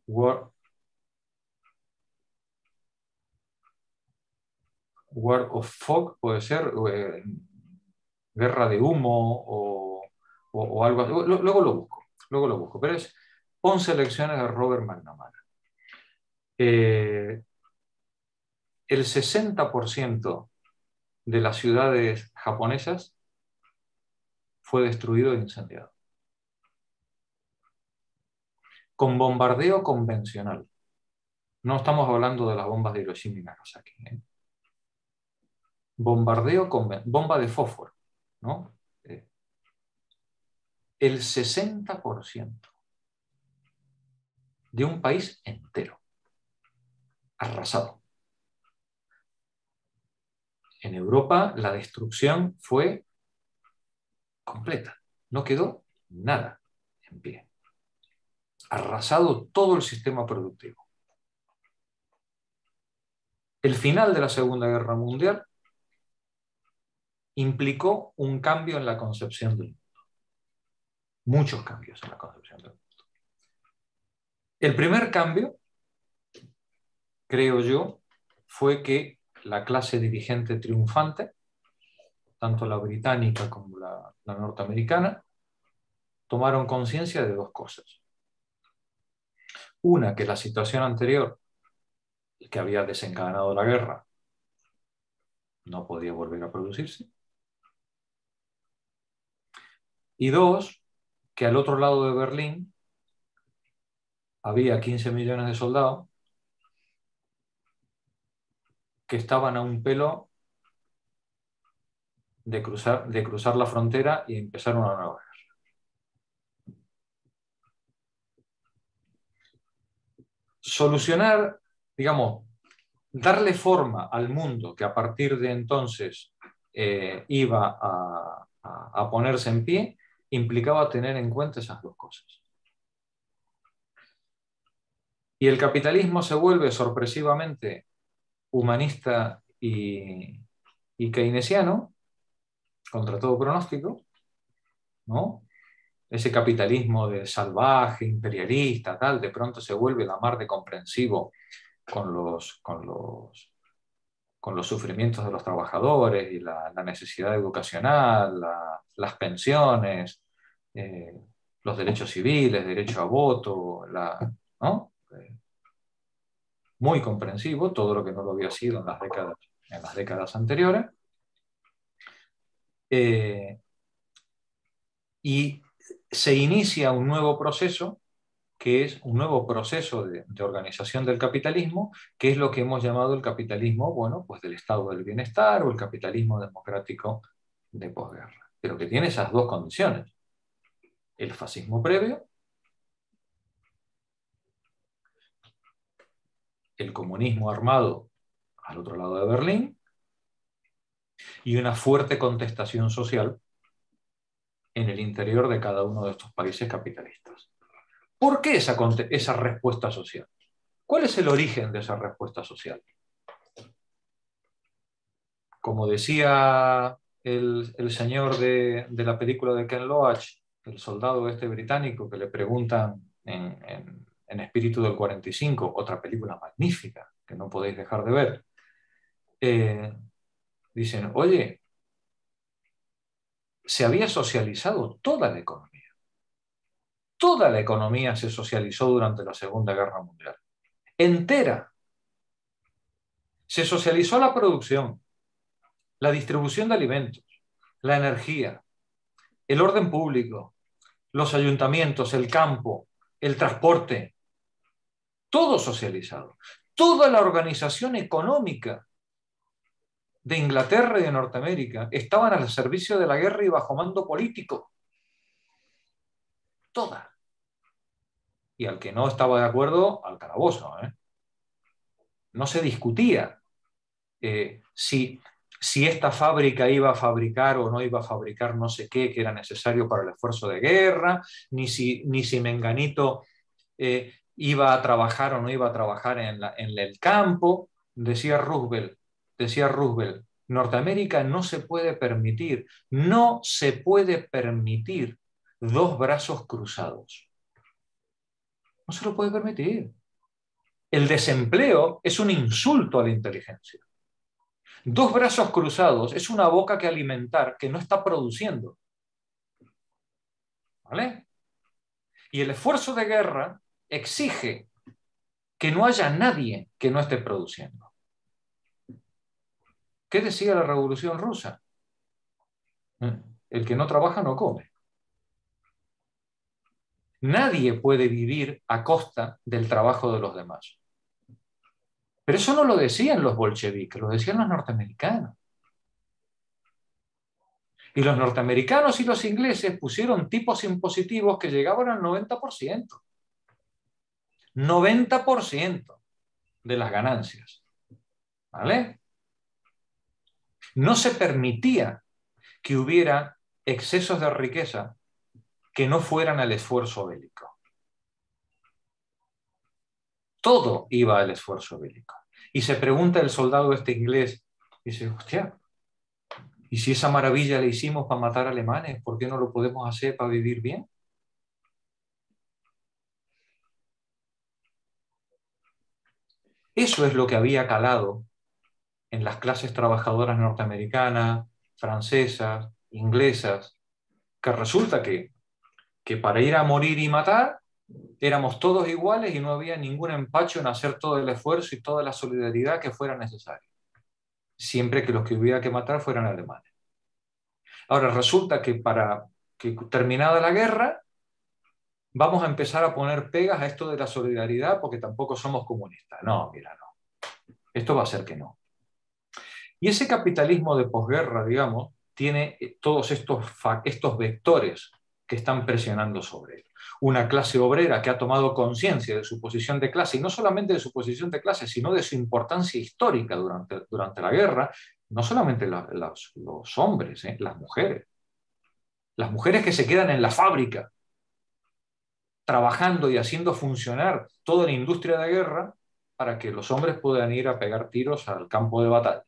War, of Fog, puede ser, eh, Guerra de Humo o, algo así. Luego lo busco, luego lo busco, pero es 11 lecciones de Robert McNamara. El 60% de las ciudades japonesas fue destruido e incendiado con bombardeo convencional. No estamos hablando de las bombas de Hiroshima y Nagasaki. ¿eh? Bombardeo con bomba de fósforo. ¿no? Eh, el 60% de un país entero, arrasado. En Europa la destrucción fue completa, no quedó nada en pie arrasado todo el sistema productivo. El final de la Segunda Guerra Mundial implicó un cambio en la concepción del mundo. Muchos cambios en la concepción del mundo. El primer cambio, creo yo, fue que la clase dirigente triunfante, tanto la británica como la, norteamericana, tomaron conciencia de dos cosas. Una, que la situación anterior, que había desencadenado la guerra, no podía volver a producirse. Y dos, que al otro lado de Berlín había 15 millones de soldados que estaban a un pelo de cruzar, de cruzar la frontera y empezar una nueva guerra. Solucionar, digamos, darle forma al mundo que a partir de entonces eh, iba a, a ponerse en pie, implicaba tener en cuenta esas dos cosas. Y el capitalismo se vuelve sorpresivamente humanista y, keynesiano, contra todo pronóstico, ¿no? Ese capitalismo de salvaje, imperialista, tal, de pronto se vuelve la mar de comprensivo con los, con los, con los sufrimientos de los trabajadores y la, necesidad educacional, las pensiones, eh, los derechos civiles, derecho a voto, ¿no? Eh, muy comprensivo, todo lo que no lo había sido en las décadas, en las décadas anteriores. Eh, y se inicia un nuevo proceso, que es un nuevo proceso de, organización del capitalismo, que es lo que hemos llamado el capitalismo, bueno, pues del estado del bienestar o el capitalismo democrático de posguerra, pero que tiene esas dos condiciones. El fascismo previo, el comunismo armado al otro lado de Berlín y una fuerte contestación social en el interior de cada uno de estos países capitalistas. ¿Por qué esa, respuesta social? ¿Cuál es el origen de esa respuesta social? Como decía el, señor de, la película de Ken Loach, el soldado este británico que le preguntan en Espíritu del 45, otra película magnífica que no podéis dejar de ver, eh, dicen, oye, se había socializado toda la economía. Toda la economía se socializó durante la Segunda Guerra Mundial. Entera. Se socializó la producción, la distribución de alimentos, la energía, el orden público, los ayuntamientos, el campo, el transporte, todo socializado. Toda la organización económica de Inglaterra y de Norteamérica estaban al servicio de la guerra y bajo mando político. Toda. Y al que no estaba de acuerdo, al calabozo. ¿eh? No se discutía eh, si, si esta fábrica iba a fabricar o no iba a fabricar no sé qué que era necesario para el esfuerzo de guerra, ni si, ni si Menganito eh, iba a trabajar o no iba a trabajar en, el campo. Decía Roosevelt, decía Roosevelt, Norteamérica no se puede permitir, no se puede permitir dos brazos cruzados. No se lo puede permitir. El desempleo es un insulto a la inteligencia. Dos brazos cruzados es una boca que alimentar que no está produciendo. ¿Vale? Y el esfuerzo de guerra exige que no haya nadie que no esté produciendo. ¿Qué decía la Revolución Rusa? Eh, el que no trabaja no come. Nadie puede vivir a costa del trabajo de los demás. Pero eso no lo decían los bolcheviques, lo decían los norteamericanos. Y los norteamericanos y los ingleses pusieron tipos impositivos que llegaban al 90%. 90% de las ganancias. ¿Vale? No se permitía que hubiera excesos de riqueza que no fueran al esfuerzo bélico. Todo iba al esfuerzo bélico. Y se pregunta el soldado este inglés, dice, hostia, ¿y si esa maravilla la hicimos para matar alemanes, por qué no lo podemos hacer para vivir bien? Eso es lo que había calado en las clases trabajadoras norteamericanas, francesas, inglesas, que resulta que, que para ir a morir y matar éramos todos iguales y no había ningún empacho en hacer todo el esfuerzo y toda la solidaridad que fuera necesario, siempre que los que hubiera que matar fueran alemanes. Ahora resulta que para que terminada la guerra, vamos a empezar a poner pegas a esto de la solidaridad porque tampoco somos comunistas. No, mira, no. Esto va a ser que no. Y ese capitalismo de posguerra, digamos, tiene eh, todos estos, estos vectores que están presionando sobre él. Una clase obrera que ha tomado conciencia de su posición de clase, y no solamente de su posición de clase, sino de su importancia histórica durante, durante la guerra, no solamente los hombres, ¿eh? las mujeres. Las mujeres que se quedan en la fábrica, trabajando y haciendo funcionar toda la industria de guerra para que los hombres puedan ir a pegar tiros al campo de batalla.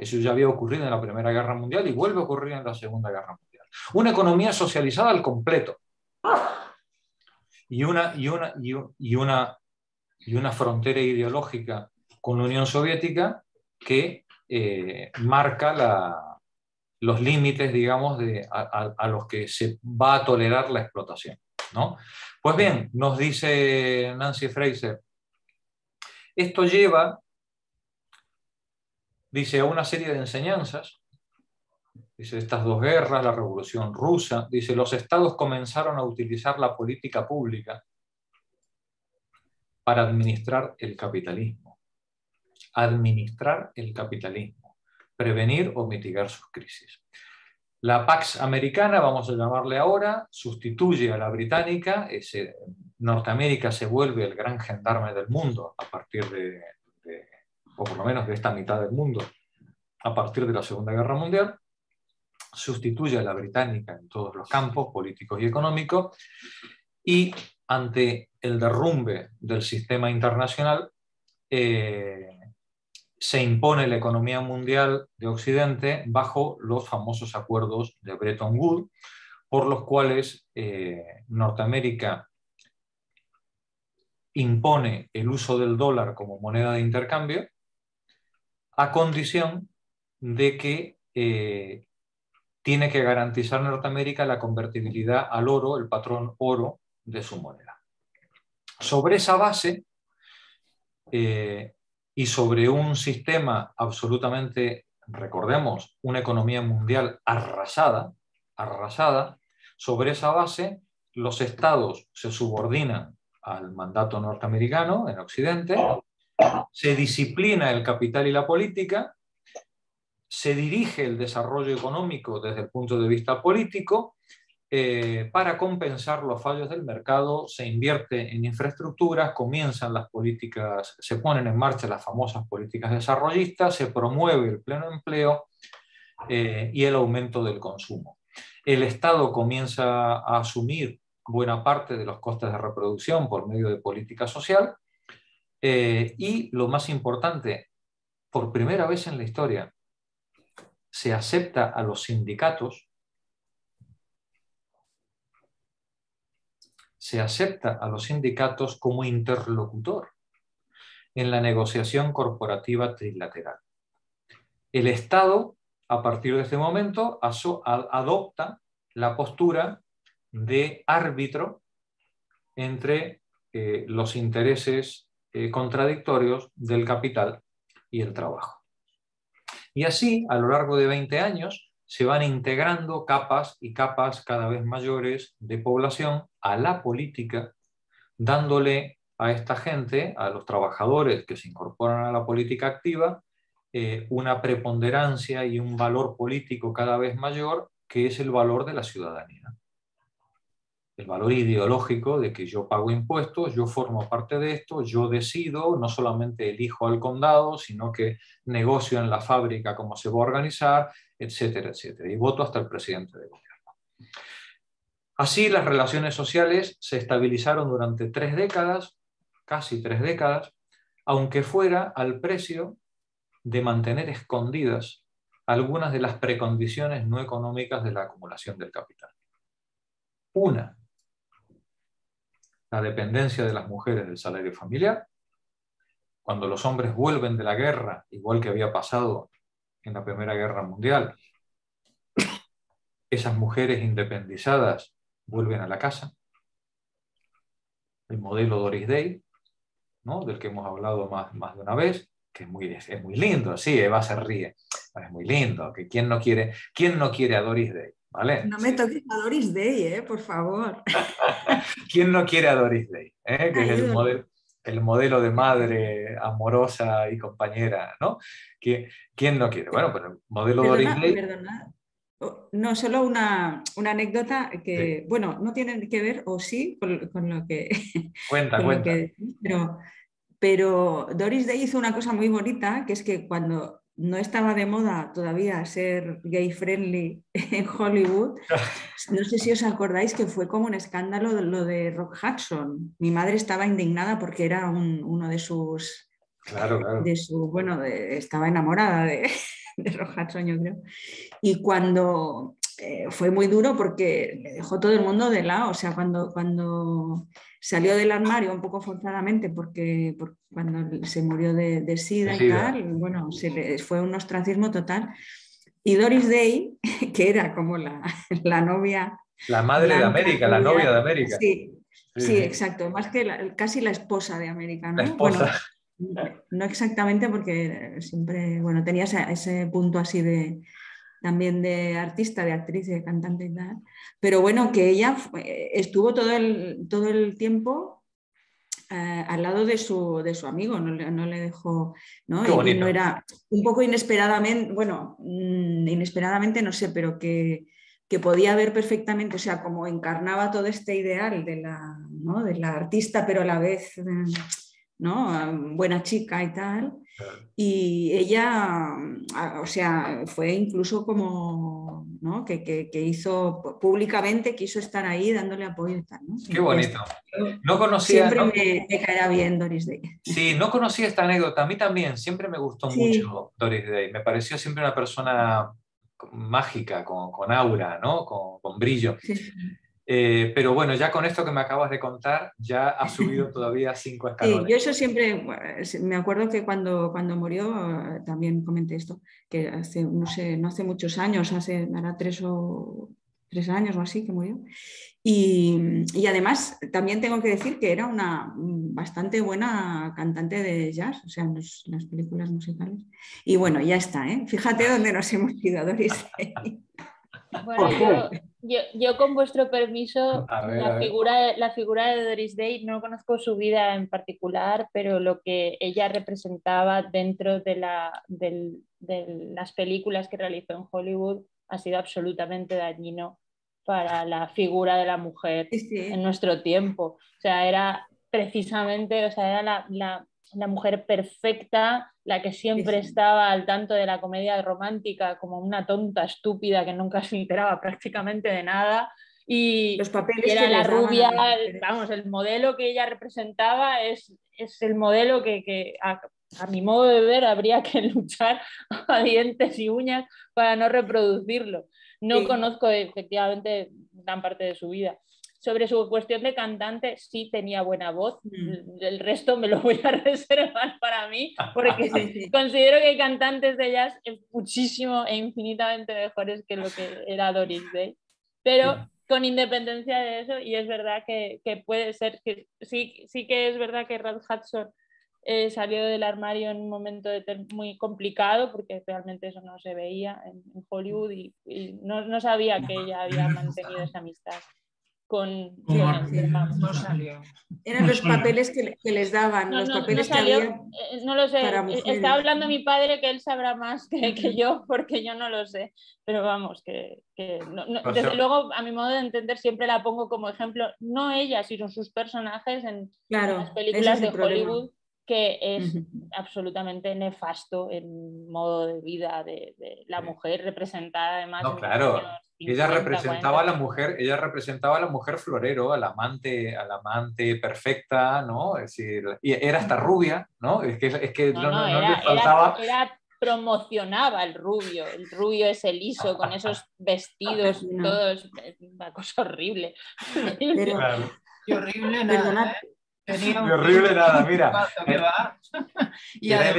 Eso ya había ocurrido en la Primera Guerra Mundial y vuelve a ocurrir en la Segunda Guerra Mundial. Una economía socializada al completo. Y una, y una, y una, y una frontera ideológica con la Unión Soviética que eh, marca los límites, digamos, de, a, los que se va a tolerar la explotación. ¿No? Pues bien, nos dice Nancy Fraser, esto lleva dice, a una serie de enseñanzas, dice, estas dos guerras, la revolución rusa, dice, los estados comenzaron a utilizar la política pública para administrar el capitalismo. Administrar el capitalismo, prevenir o mitigar sus crisis. La Pax americana, vamos a llamarle ahora, sustituye a la británica, ese, Norteamérica se vuelve el gran gendarme del mundo a partir de, o por lo menos de esta mitad del mundo, a partir de la Segunda Guerra Mundial, sustituye a la británica en todos los campos políticos y económicos, y ante el derrumbe del sistema internacional, eh, se impone la economía mundial de Occidente bajo los famosos acuerdos de Bretton Woods, por los cuales eh, Norteamérica impone el uso del dólar como moneda de intercambio a condición de que eh, tiene que garantizar Norteamérica la convertibilidad al oro, el patrón oro de su moneda. Sobre esa base eh, y sobre un sistema absolutamente, recordemos, una economía mundial arrasada, arrasada, sobre esa base los estados se subordinan al mandato norteamericano en Occidente se disciplina el capital y la política, se dirige el desarrollo económico desde el punto de vista político, eh, para compensar los fallos del mercado se invierte en infraestructuras, comienzan las políticas, se ponen en marcha las famosas políticas desarrollistas, se promueve el pleno empleo eh, y el aumento del consumo. El Estado comienza a asumir buena parte de los costes de reproducción por medio de política social eh, y lo más importante, por primera vez en la historia, se acepta a los sindicatos, se acepta a los sindicatos como interlocutor en la negociación corporativa trilateral. El Estado, a partir de este momento, adopta la postura de árbitro entre eh, los intereses eh, contradictorios del capital y el trabajo. Y así, a lo largo de 20 años, se van integrando capas y capas cada vez mayores de población a la política, dándole a esta gente, a los trabajadores que se incorporan a la política activa, eh, una preponderancia y un valor político cada vez mayor, que es el valor de la ciudadanía. El valor ideológico de que yo pago impuestos, yo formo parte de esto, yo decido, no solamente elijo al condado, sino que negocio en la fábrica cómo se va a organizar, etcétera, etcétera. Y voto hasta el presidente de gobierno. Así las relaciones sociales se estabilizaron durante tres décadas, casi tres décadas, aunque fuera al precio de mantener escondidas algunas de las precondiciones no económicas de la acumulación del capital. Una, la dependencia de las mujeres del salario familiar. Cuando los hombres vuelven de la guerra, igual que había pasado en la Primera Guerra Mundial, esas mujeres independizadas vuelven a la casa. El modelo Doris Day, ¿no? del que hemos hablado más, más de una vez, que es muy, es muy lindo, sí, Eva se ríe, es muy lindo, que quién no quiere, quién no quiere a Doris Day, ¿vale? No me toques a Doris Day, ¿eh? por favor. ¿Quién no quiere a Doris Day? ¿eh? Que es el modelo, el modelo de madre amorosa y compañera, ¿no? ¿Quién, no quiere? Bueno, pues el modelo Doris Day... No, solo una, anécdota que, bueno, no tiene que ver, o sí, con, lo que... Cuenta, cuenta. pero, pero Doris Day hizo una cosa muy bonita, que es que cuando no estaba de moda todavía ser gay friendly en Hollywood. No sé si os acordáis que fue como un escándalo lo de Rock Hudson. Mi madre estaba indignada porque era uno de sus... Claro, claro. De su, bueno, estaba enamorada de, de Rock Hudson, yo creo. Y cuando eh, fue muy duro porque le dejó todo el mundo de lado. O sea, cuando, cuando salió del armario un poco forzadamente porque, cuando se murió de, sida, y tal, bueno, se le, fue un ostracismo total. Y Doris Day, que era como la, la novia... La madre de América, la novia de América. Sí, sí, exacto, más que casi la esposa de América. ¿no? no exactamente porque siempre, bueno, tenía ese punto así de, también de artista, de actriz, de cantante y tal. Pero bueno, que ella estuvo todo el, todo el tiempo eh, al lado de su, de su amigo, no le, no le dejó, ¿no? Y no era un poco inesperadamente, bueno, mm, inesperadamente no sé, pero que, que podía ver perfectamente, o sea, como encarnaba todo este ideal de la, ¿no? de la artista, pero a la vez, ¿no? Buena chica y tal. Y ella, o sea, fue incluso como, ¿no? Que, que, hizo públicamente, quiso estar ahí dándole apoyo y tal. ¿no? Qué bonito. No conocía. Siempre me, caerá bien Doris Day. Sí, no conocía esta anécdota. A mí también, siempre me gustó mucho Doris Day. Me pareció siempre una persona mágica, con, con aura, ¿no? Con, con brillo. Sí. Eh, pero bueno, ya con esto que me acabas de contar, ya ha subido todavía cinco escalones. Sí, yo eso siempre, me acuerdo que cuando, cuando murió, eh, también comenté esto, que hace, no sé, no hace muchos años, hace, era tres o tres años o así que murió. Y, y, además también tengo que decir que era una bastante buena cantante de jazz, o sea, en, las películas musicales. Y bueno, ya está, ¿eh? Fíjate dónde nos hemos ido, Doris. Bueno, yo, con vuestro permiso, la, Figura, la figura de Doris Day, no conozco su vida en particular, pero lo que ella representaba dentro de, la, de las películas que realizó en Hollywood ha sido absolutamente dañino para la figura de la mujer en nuestro tiempo. O sea, era precisamente, o sea, era la la mujer perfecta, la que siempre estaba al tanto de la comedia romántica como una tonta estúpida que nunca se enteraba prácticamente de nada. Y, Los papeles era la rubia, vamos, el modelo que ella representaba es, es el modelo que, a, mi modo de ver habría que luchar a dientes y uñas para no reproducirlo. No conozco efectivamente gran parte de su vida sobre su cuestión de cantante, sí tenía buena voz. Mm. El resto me lo voy a reservar para mí, porque considero que hay cantantes de jazz muchísimo e infinitamente mejores que lo que era Doris Day. Pero con independencia de eso, y es verdad que, puede ser que sí, sí que es verdad que Rod Hudson eh, salió del armario en un momento muy complicado, porque realmente eso no se veía en, Hollywood y, no, no, sabía que ella había mantenido esa amistad con... no salió. Eran los papeles que, les daban, los papeles que había eh, No lo sé, eh, está hablando mi padre que él sabrá más que, que, yo, porque yo no lo sé, pero vamos, que, que desde luego a mi modo de entender siempre la pongo como ejemplo, no ella, sino sus personajes en, las películas de Hollywood que es absolutamente nefasto el modo de vida de, la mujer representada además. No, claro. ella representaba a la mujer, ella representaba a la mujer florero, al amante, al amante perfecta, ¿no? Es decir, y era hasta rubia, ¿no? Es que, es que no, le faltaba. Era, promocionaba el rubio, el rubio ese liso con esos vestidos todos, una cosa horrible. Qué horrible, nada, horrible nada, mira. era,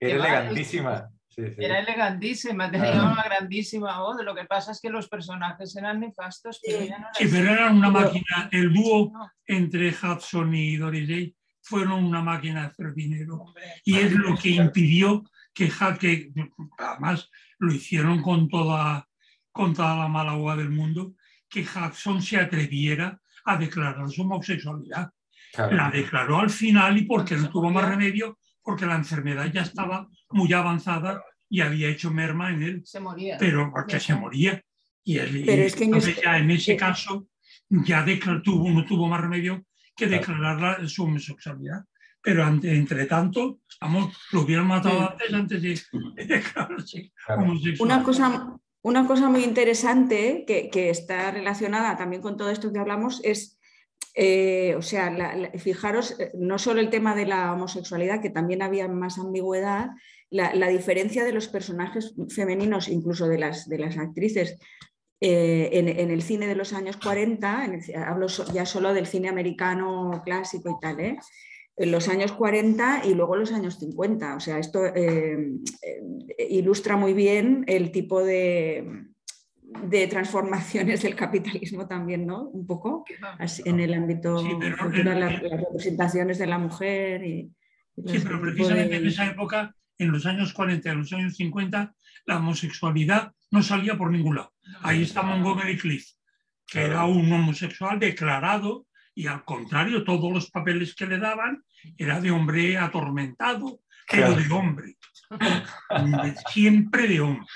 elegantísima. Era elegantísima, tenía una grandísima voz. Lo que pasa es que los personajes eran nefastos. sí, pero eran una máquina. El dúo entre Hudson y Doris Day fueron una máquina de hacer dinero. Y es lo que impidió que, que además lo hicieron con toda, con toda la mala agua del mundo, que Hudson se atreviera a declarar su homosexualidad. La declaró al final y porque no tuvo más remedio, porque la enfermedad ya estaba muy avanzada y había hecho merma en él. Se moría. Pero porque se moría. Y, él, entonces ya en ese caso ya tuvo, no tuvo más remedio que declarar su homosexualidad. Pero entre tanto, vamos, lo hubieran matado antes, antes de, declararse homosexual. Una cosa, una cosa muy interesante que, que, está relacionada también con todo esto que hablamos es eh, o sea, fijaros, eh, no solo el tema de la homosexualidad, que también había más ambigüedad, la, diferencia de los personajes femeninos, incluso de las, de las actrices, eh, en, el cine de los años 40, hablo ya solo del cine americano clásico y tal, en los años 40 y luego los años 50. O sea, esto ilustra muy bien el tipo de, de transformaciones del capitalismo también, ¿no? Un poco en el ámbito cultural, las, representaciones de la mujer. Y, sí, pero precisamente en esa época, en los años 40 y en los años 50, la homosexualidad no salía por ningún lado. Ahí está Montgomery Cliff, que era un homosexual declarado y al contrario, todos los papeles que le daban era de hombre atormentado, pero de hombre. Siempre de hombre.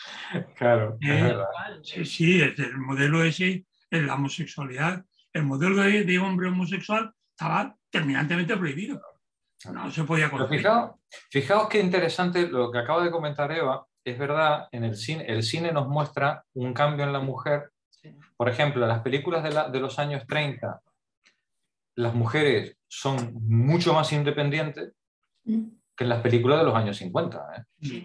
Claro, eh, Sí, sí, el modelo ese, es la homosexualidad, el modelo de, hombre homosexual estaba terminantemente prohibido. No se podía fijaos, fijaos qué interesante lo que acaba de comentar Eva. Es verdad, en el cine, el cine nos muestra un cambio en la mujer. Por ejemplo, en las películas de, de los años 30, las mujeres son mucho más independientes. Que en las películas de los años 50. ¿eh?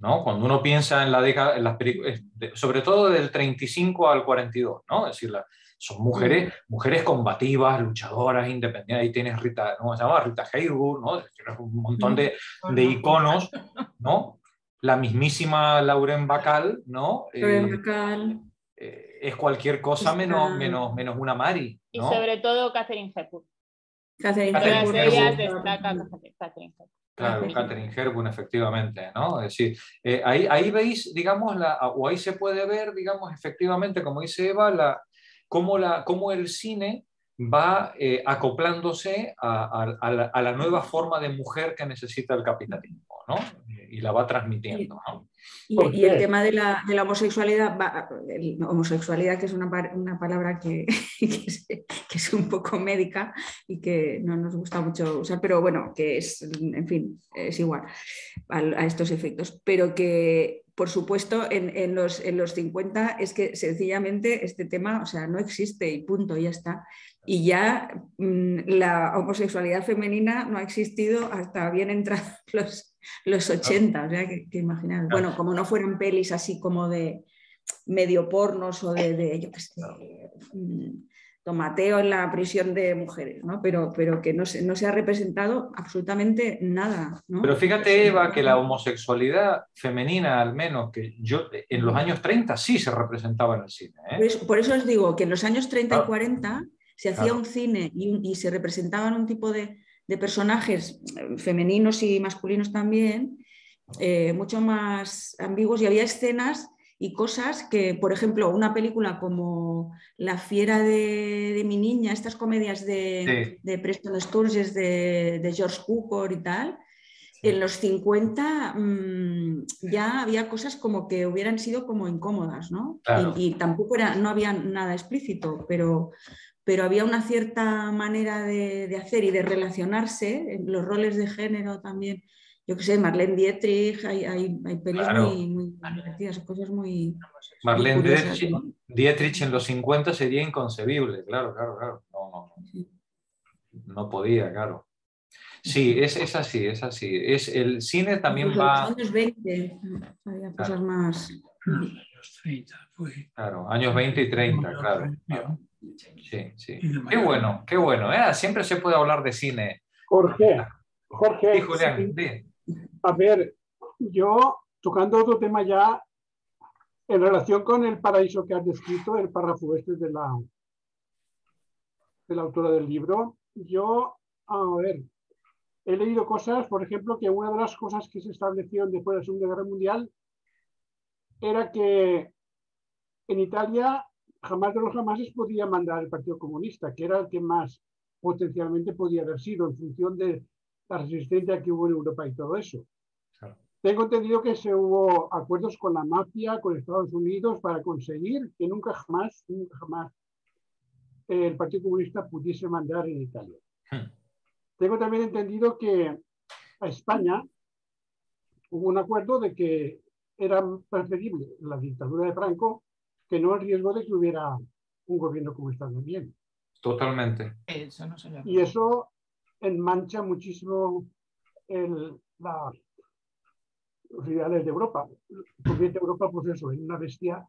¿no? Cuando uno piensa en la década, en las películas, sobre todo del 35 al 42, ¿no? es decir, son mujeres, mujeres combativas, luchadoras, independientes. Ahí tienes Rita, ¿no? Se llama Rita Hayworth, ¿no? un montón de, de, iconos, ¿no? La mismísima Lauren Bacall, ¿no? Lauren Bacall. Eh, es cualquier cosa menos, menos, menos una Mari. Y sobre todo Catherine Hepburn. Catherine Hepburn. Catherine Hepburn. Claro, Catherine Hepburn, efectivamente, ¿no? Es decir, eh, ahí, ahí veis, digamos, la, o ahí se puede ver, digamos, efectivamente, como dice Eva, la, cómo, la, cómo el cine va eh, acoplándose a, a, la, nueva forma de mujer que necesita el capitalismo, ¿no? Y la va transmitiendo, ¿no? Y, el tema de la, de la homosexualidad, homosexualidad que es una, una palabra que, que, es, un poco médica y que no nos gusta mucho usar, pero bueno, que es, en fin, es igual a, a estos efectos, pero que por supuesto en, en, los, en los 50 es que sencillamente este tema, o sea, no existe y punto, ya está. Y ya mm, la homosexualidad femenina no ha existido hasta bien entrados los, los 80, o sea, que, que imaginar. Bueno, como no fueran pelis así como de medio pornos o de, de yo qué sé, mm, tomateo en la prisión de mujeres, ¿no? pero, pero que no se, no se ha representado absolutamente nada. ¿no? Pero fíjate, Eva, que la homosexualidad femenina, al menos, que yo en los años 30 sí se representaba en el cine. ¿eh? por eso os digo que en los años 30 y 40 se hacía un cine y, se representaban un tipo de, personajes eh, femeninos y masculinos también, eh, mucho más ambiguos y había escenas y cosas que, por ejemplo, una película como La fiera de, mi niña, estas comedias de, Preston Sturges, de, George Cukor y tal, en los 50 mm, ya había cosas como que hubieran sido como incómodas, ¿no? Y, tampoco era, no había nada explícito, pero, pero había una cierta manera de, hacer y de relacionarse, los roles de género también yo qué sé, Marlene Dietrich, hay, hay, hay pelis muy, divertidas, cosas muy. Marlene Dietrich, en los 50 sería inconcebible, claro, claro, claro. No, no, no podía, claro. Sí, es, es, así, es así. Es, el cine también va. En los años 20 había cosas más. Años 30, Claro, años 20 y 30, claro. Sí, sí. Qué bueno, qué bueno. ¿eh? Siempre se puede hablar de cine. Jorge, Jorge. Sí, Julián, a ver, yo tocando otro tema ya en relación con el paraíso que has descrito, el párrafo este de la, de la autora del libro, yo, a ver, he leído cosas, por ejemplo, que una de las cosas que se establecieron después de la Segunda Guerra Mundial era que en Italia jamás de los jamases podía mandar el Partido Comunista, que era el que más potencialmente podía haber sido en función de la resistencia que hubo en Europa y todo eso. Tengo entendido que se hubo acuerdos con la mafia, con Estados Unidos, para conseguir que nunca jamás, nunca jamás el Partido Comunista pudiese mandar en Italia. Hmm. Tengo también entendido que a España hubo un acuerdo de que era preferible la dictadura de Franco que no el riesgo de que hubiera un gobierno como está también. Totalmente. Eso no y eso enmancha muchísimo el, los ideales de Europa. Convierte Europa, pues eso, en una bestia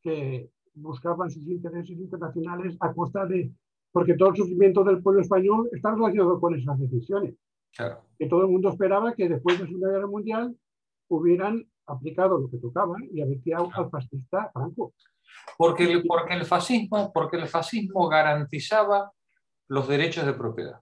que buscaban sus intereses internacionales a costa de... Porque todo el sufrimiento del pueblo español está relacionado con esas decisiones. Claro. Que todo el mundo esperaba que después de la Segunda Guerra Mundial hubieran aplicado lo que tocaba y había al fascista Franco. Porque el, porque, el fascismo, porque el fascismo garantizaba los derechos de propiedad.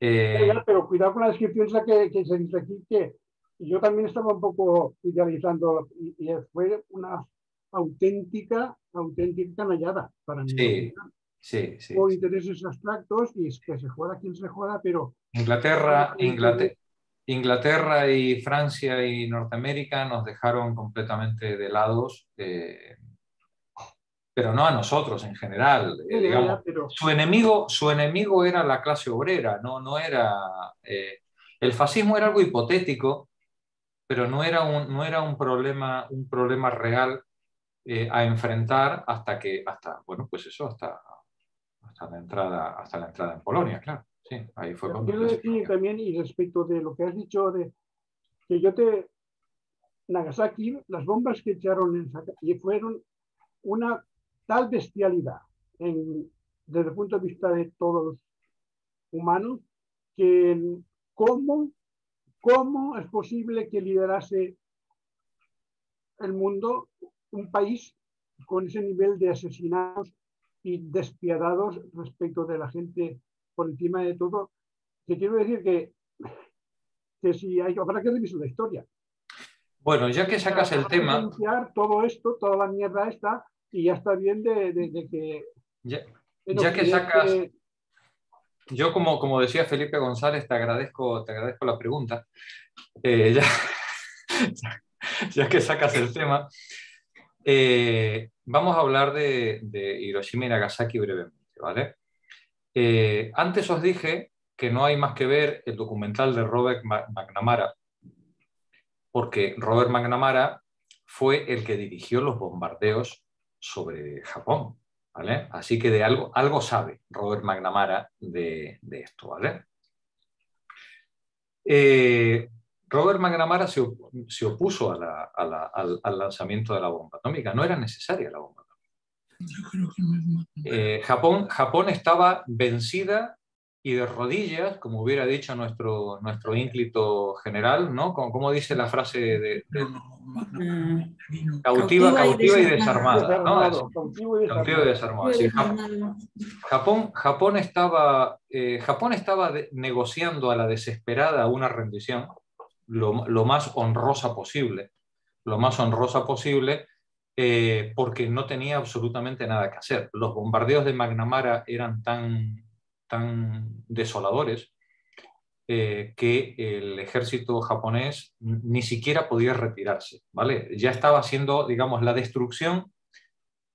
Eh, pero cuidado con la descripción que, que se dice aquí, que yo también estaba un poco idealizando y, fue una auténtica, auténtica canallada para mí. Sí, sí, sí. Por intereses abstractos y es que se juega quien se juega, pero... Inglaterra, Inglaterra, Inglaterra y Francia y Norteamérica nos dejaron completamente de lados, eh, pero no a nosotros en general. Eh, su, enemigo, su enemigo era la clase obrera, no, no era... Eh, el fascismo era algo hipotético, pero no era un, no era un, problema, un problema real a enfrentar hasta que, hasta, bueno, pues eso, hasta, hasta, la, entrada, hasta la entrada en Polonia, claro. Sí, ahí fue Quiero decir también, y respecto de lo que has dicho, de que yo te. Nagasaki, las bombas que echaron en y fueron una tal bestialidad desde el punto de vista de todos los humanos, que cómo, cómo es posible que liderase el mundo un país con ese nivel de asesinatos y despiadados respecto de la gente por encima de todo, que quiero decir que, que si hay, habrá que revisar la historia. Bueno, ya que sacas el tema... Todo esto, toda la mierda esta, y ya está bien de, que... Ya, que sacas... Yo, como, como decía Felipe González, te agradezco, te agradezco la pregunta. Eh, ya, que sacas el tema, eh, vamos a hablar de, de Hiroshima y Nagasaki brevemente, ¿vale? Eh, antes os dije que no hay más que ver el documental de Robert McNamara, porque Robert McNamara fue el que dirigió los bombardeos sobre Japón. ¿vale? Así que de algo, algo sabe Robert McNamara de, esto. ¿vale? Eh, Robert McNamara se, opuso al lanzamiento de la bomba atómica. No era necesaria la bomba eh, Japón, Japón estaba vencida y de rodillas, como hubiera dicho nuestro, nuestro ínclito general, ¿no? Como, dice la frase de, cautiva, cautiva y desarmada. ¿no? Cautiva y desarmada. Japón, Japón, estaba, eh, Japón estaba negociando a la desesperada una rendición lo, lo, más honrosa posible, lo más honrosa posible, eh, porque no tenía absolutamente nada que hacer. Los bombardeos de McNamara eran tan, tan desoladores eh, que el ejército japonés ni siquiera podía retirarse, ¿vale? Ya estaba haciendo, digamos, la destrucción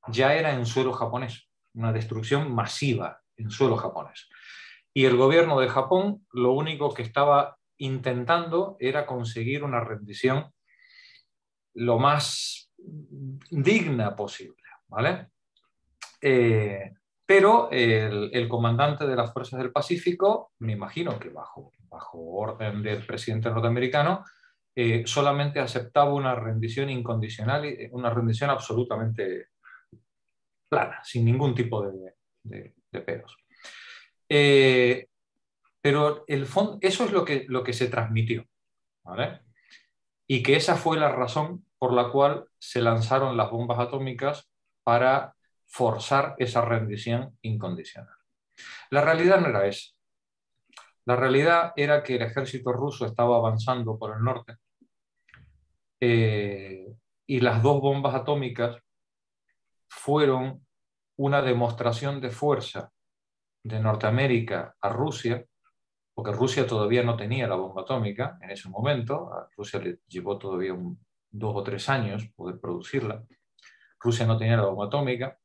ya era en suelo japonés, una destrucción masiva en suelo japonés. Y el gobierno de Japón lo único que estaba intentando era conseguir una rendición lo más digna posible, ¿vale? Eh, pero el, comandante de las fuerzas del Pacífico, me imagino que bajo, bajo orden del presidente norteamericano, eh, solamente aceptaba una rendición incondicional, y una rendición absolutamente plana, sin ningún tipo de, de, pedos. Eh, pero el fondo, eso es lo que, lo que se transmitió. ¿vale? y que esa fue la razón por la cual se lanzaron las bombas atómicas para forzar esa rendición incondicional. La realidad no era esa. La realidad era que el ejército ruso estaba avanzando por el norte eh, y las dos bombas atómicas fueron una demostración de fuerza de Norteamérica a Rusia, porque Rusia todavía no tenía la bomba atómica en ese momento, a Rusia le llevó todavía dos o tres años poder producirla, Rusia no tenía la bomba atómica,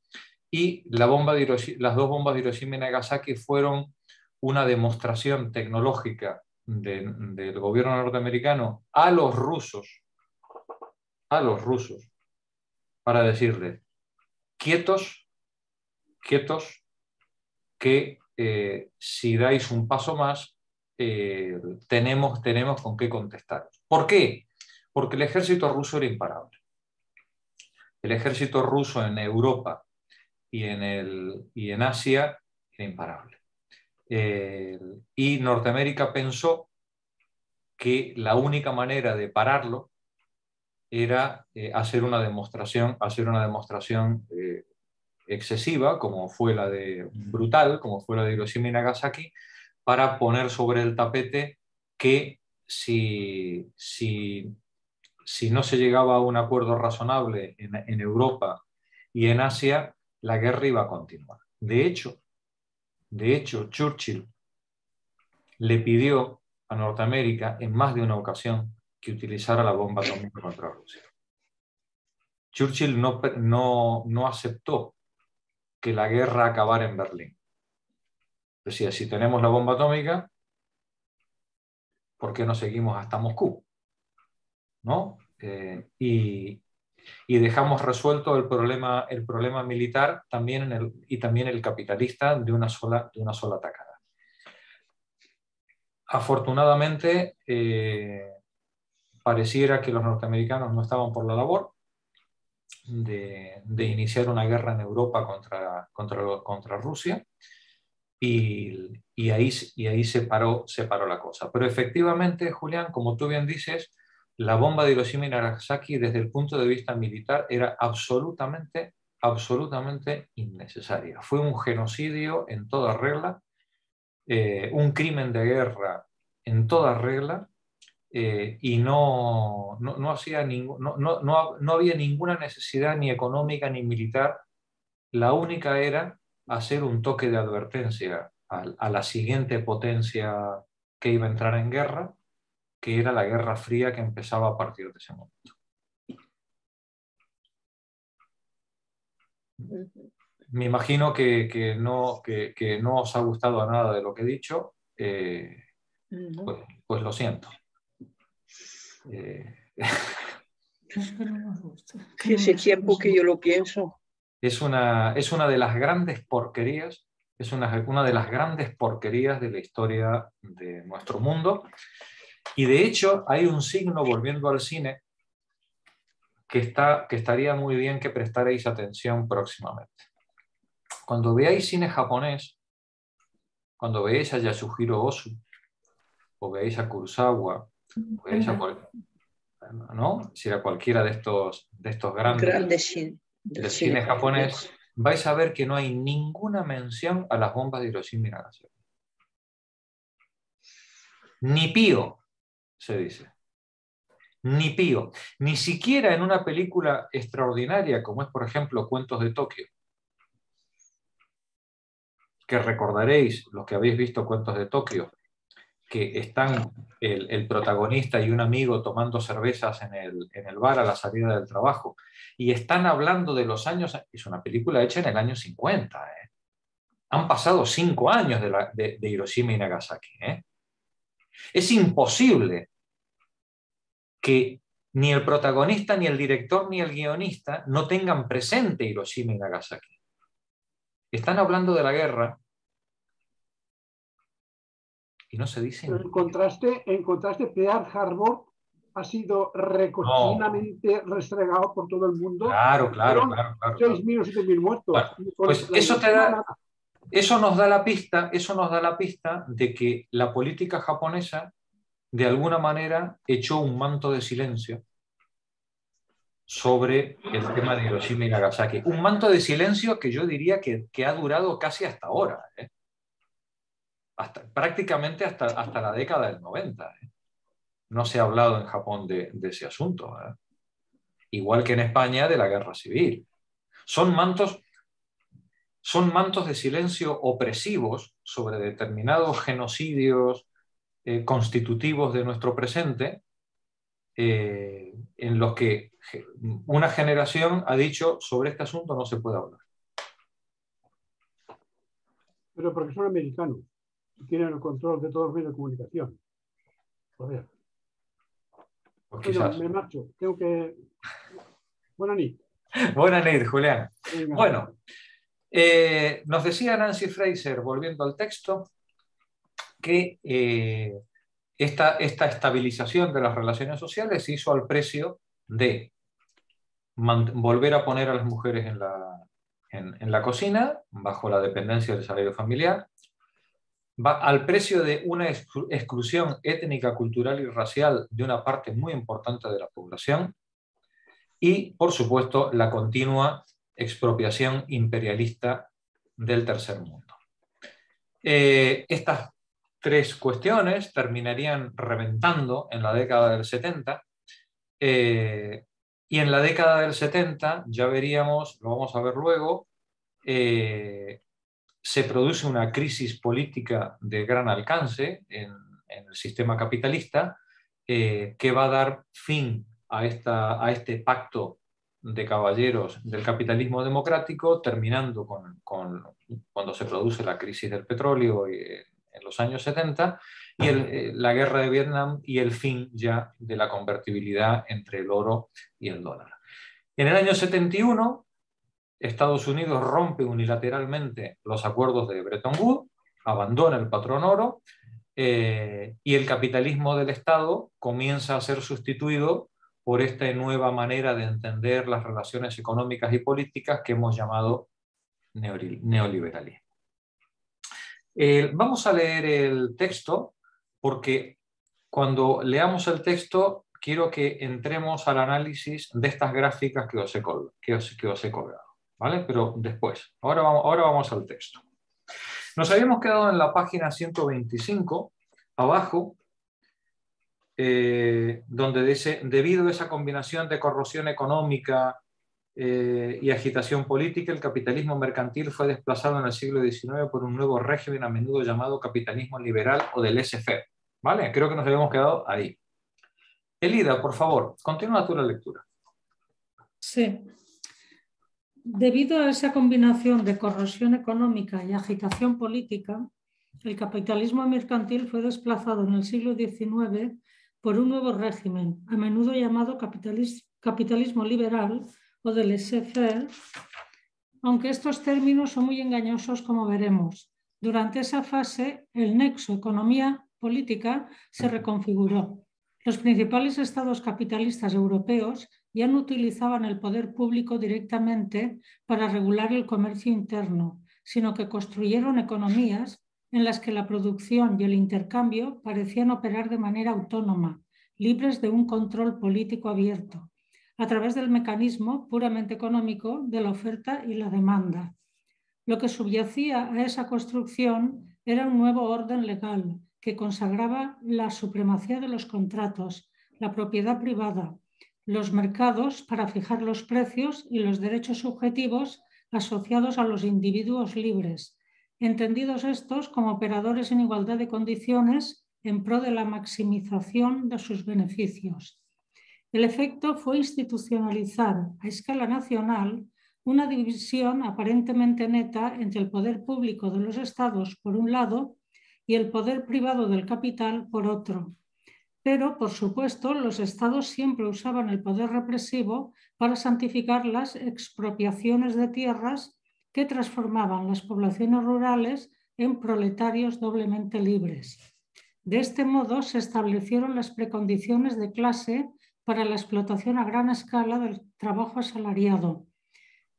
y la bomba las dos bombas de Hiroshima y Nagasaki fueron una demostración tecnológica del gobierno norteamericano a los rusos, a los rusos, para decirles, quietos, quietos, que eh, si dais un paso más, eh, tenemos, tenemos con qué contestar. ¿Por qué? Porque el ejército ruso era imparable. El ejército ruso en Europa y en, el, y en Asia era imparable. Eh, y Norteamérica pensó que la única manera de pararlo era eh, hacer una demostración, hacer una demostración eh, excesiva, como fue la de brutal, como fue la de Hiroshima y Nagasaki, para poner sobre el tapete que si, si, si no se llegaba a un acuerdo razonable en, Europa y en Asia, la guerra iba a continuar. De hecho, de hecho, Churchill le pidió a Norteamérica en más de una ocasión que utilizara la bomba atómica contra Rusia. Churchill no, no, aceptó que la guerra acabara en Berlín. Decía, si tenemos la bomba atómica, ¿por qué no seguimos hasta Moscú? ¿No? Y, y, dejamos resuelto el problema, el problema militar también en el, y también el capitalista de una sola, de una sola atacada. Afortunadamente, eh, pareciera que los norteamericanos no estaban por la labor de, iniciar una guerra en Europa contra, contra, contra Rusia y, ahí, y ahí se, paró, se paró la cosa. Pero efectivamente, Julián, como tú bien dices, la bomba de Hiroshima y Nagasaki desde el punto de vista militar era absolutamente, absolutamente innecesaria. Fue un genocidio en toda regla, eh, un crimen de guerra en toda regla eh, y no, no, no, había ninguna necesidad ni económica ni militar. La única era hacer un toque de advertencia a la siguiente potencia que iba a entrar en guerra que era la Guerra Fría que empezaba a partir de ese momento. Me imagino que, no, que, no, os ha gustado nada de lo que he dicho, eh, pues, pues, lo siento. Eh, ese tiempo que yo lo pienso. Es una, es una de las grandes porquerías, es una, una de las grandes porquerías de la historia de nuestro mundo y de hecho hay un signo, volviendo al cine, que, está, que estaría muy bien que prestarais atención próximamente. Cuando veáis cine japonés, cuando veáis a Yasuhiro Osu, o veáis a Kurosawa, o veáis a, ¿no? si a cualquiera de estos, de estos grandes, del cine, japonés, vais a ver que no hay ninguna mención a las bombas de Hiroshima y Nagasaki. Ni pío se dice. Ni pío. Ni siquiera en una película extraordinaria como es, por ejemplo, Cuentos de Tokio, que recordaréis, los que habéis visto Cuentos de Tokio, que están el, protagonista y un amigo tomando cervezas en el, bar a la salida del trabajo, y están hablando de los años, es una película hecha en el año 50, ¿eh? han pasado cinco años de, Hiroshima y Nagasaki. ¿eh? Es imposible que ni el protagonista, ni el director, ni el guionista no tengan presente Hiroshima y Nagasaki. Están hablando de la guerra y no se dice. en contraste, en contraste, Pearl Harbor ha sido recocinamente restregado por todo el mundo. Claro, claro, claro. 6.000 o 7.000 muertos. Pues eso te da, eso nos da la pista, eso nos da la pista de que la política japonesa de alguna manera echó un manto de silencio sobre el tema de Hiroshima y Nagasaki. Un manto de silencio que yo diría que, ha durado casi hasta ahora, ¿eh? hasta, prácticamente hasta, hasta la década del 90. ¿eh? No se ha hablado en Japón de, ese asunto, ¿eh? igual que en España de la guerra civil. Son mantos, son mantos de silencio opresivos sobre determinados genocidios constitutivos de nuestro presente eh, en los que una generación ha dicho sobre este asunto no se puede hablar. Pero porque son americanos y tienen el control de todos los medios de comunicación. Joder. Pues me marcho. Tengo que. Buenas noches. Buenas noches, Julián. Bueno, eh, nos decía Nancy Fraser, volviendo al texto, que eh, esta, estabilización de las relaciones sociales se hizo al precio de volver a poner a las mujeres en la, en, la cocina, bajo la dependencia del salario familiar, al precio de una exclusión étnica, cultural y racial de una parte muy importante de la población y, por supuesto, la continua expropiación imperialista del tercer mundo. Eh, estas tres cuestiones terminarían reventando en la década del 70. Eh, y en la década del 70, ya veríamos, lo vamos a ver luego, eh, se produce una crisis política de gran alcance en, el sistema capitalista eh, que va a dar fin a, esta, a este pacto de caballeros del capitalismo democrático, terminando con, cuando se produce la crisis del petróleo y los años 70 y eh, la guerra de Vietnam y el fin ya de la convertibilidad entre el oro y el dólar. En el año 71, Estados Unidos rompe unilateralmente los acuerdos de Bretton Woods, abandona el patrón oro eh, y el capitalismo del Estado comienza a ser sustituido por esta nueva manera de entender las relaciones económicas y políticas que hemos llamado neoliberalismo. Eh, vamos a leer el texto porque cuando leamos el texto quiero que entremos al análisis de estas gráficas que os he, que os, he colgado. ¿vale? Pero después, ahora vamos, ahora vamos al texto. Nos habíamos quedado en la página 125, abajo, eh, donde dice, debido a esa combinación de corrosión económica, eh, y agitación política, el capitalismo mercantil fue desplazado en el siglo XIX por un nuevo régimen a menudo llamado capitalismo liberal o del laissez ¿Vale? Creo que nos habíamos quedado ahí. Elida, por favor, continúa tú la lectura. Sí. Debido a esa combinación de corrosión económica y agitación política, el capitalismo mercantil fue desplazado en el siglo XIX por un nuevo régimen, a menudo llamado capitalismo liberal o del laissez aunque estos términos son muy engañosos como veremos. Durante esa fase, el nexo economía-política se reconfiguró. Los principales estados capitalistas europeos ya no utilizaban el poder público directamente para regular el comercio interno, sino que construyeron economías en las que la producción y el intercambio parecían operar de manera autónoma, libres de un control político abierto a través del mecanismo puramente económico de la oferta y la demanda. Lo que subyacía a esa construcción era un nuevo orden legal que consagraba la supremacía de los contratos, la propiedad privada, los mercados para fijar los precios y los derechos subjetivos asociados a los individuos libres, entendidos estos como operadores en igualdad de condiciones en pro de la maximización de sus beneficios. El efecto fue institucionalizar a escala nacional una división aparentemente neta entre el poder público de los estados por un lado y el poder privado del capital por otro. Pero, por supuesto, los estados siempre usaban el poder represivo para santificar las expropiaciones de tierras que transformaban las poblaciones rurales en proletarios doblemente libres. De este modo se establecieron las precondiciones de clase para la explotación a gran escala del trabajo asalariado,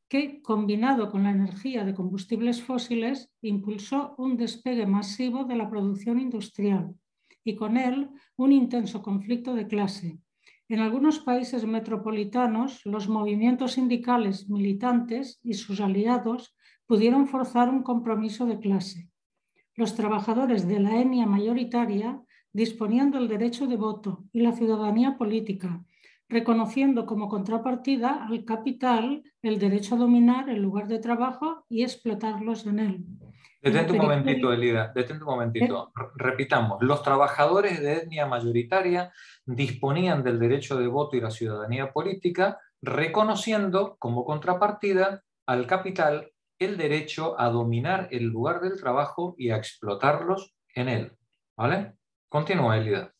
que, combinado con la energía de combustibles fósiles, impulsó un despegue masivo de la producción industrial y con él un intenso conflicto de clase. En algunos países metropolitanos, los movimientos sindicales militantes y sus aliados pudieron forzar un compromiso de clase. Los trabajadores de la etnia mayoritaria disponían del derecho de voto y la ciudadanía política, reconociendo como contrapartida al capital el derecho a dominar el lugar de trabajo y explotarlos en él. Detente un momentito, Elida, detente un momentito. Repitamos, los trabajadores de etnia mayoritaria disponían del derecho de voto y la ciudadanía política, reconociendo como contrapartida al capital el derecho a dominar el lugar del trabajo y a explotarlos en él. ¿Vale? Continúa, Elida.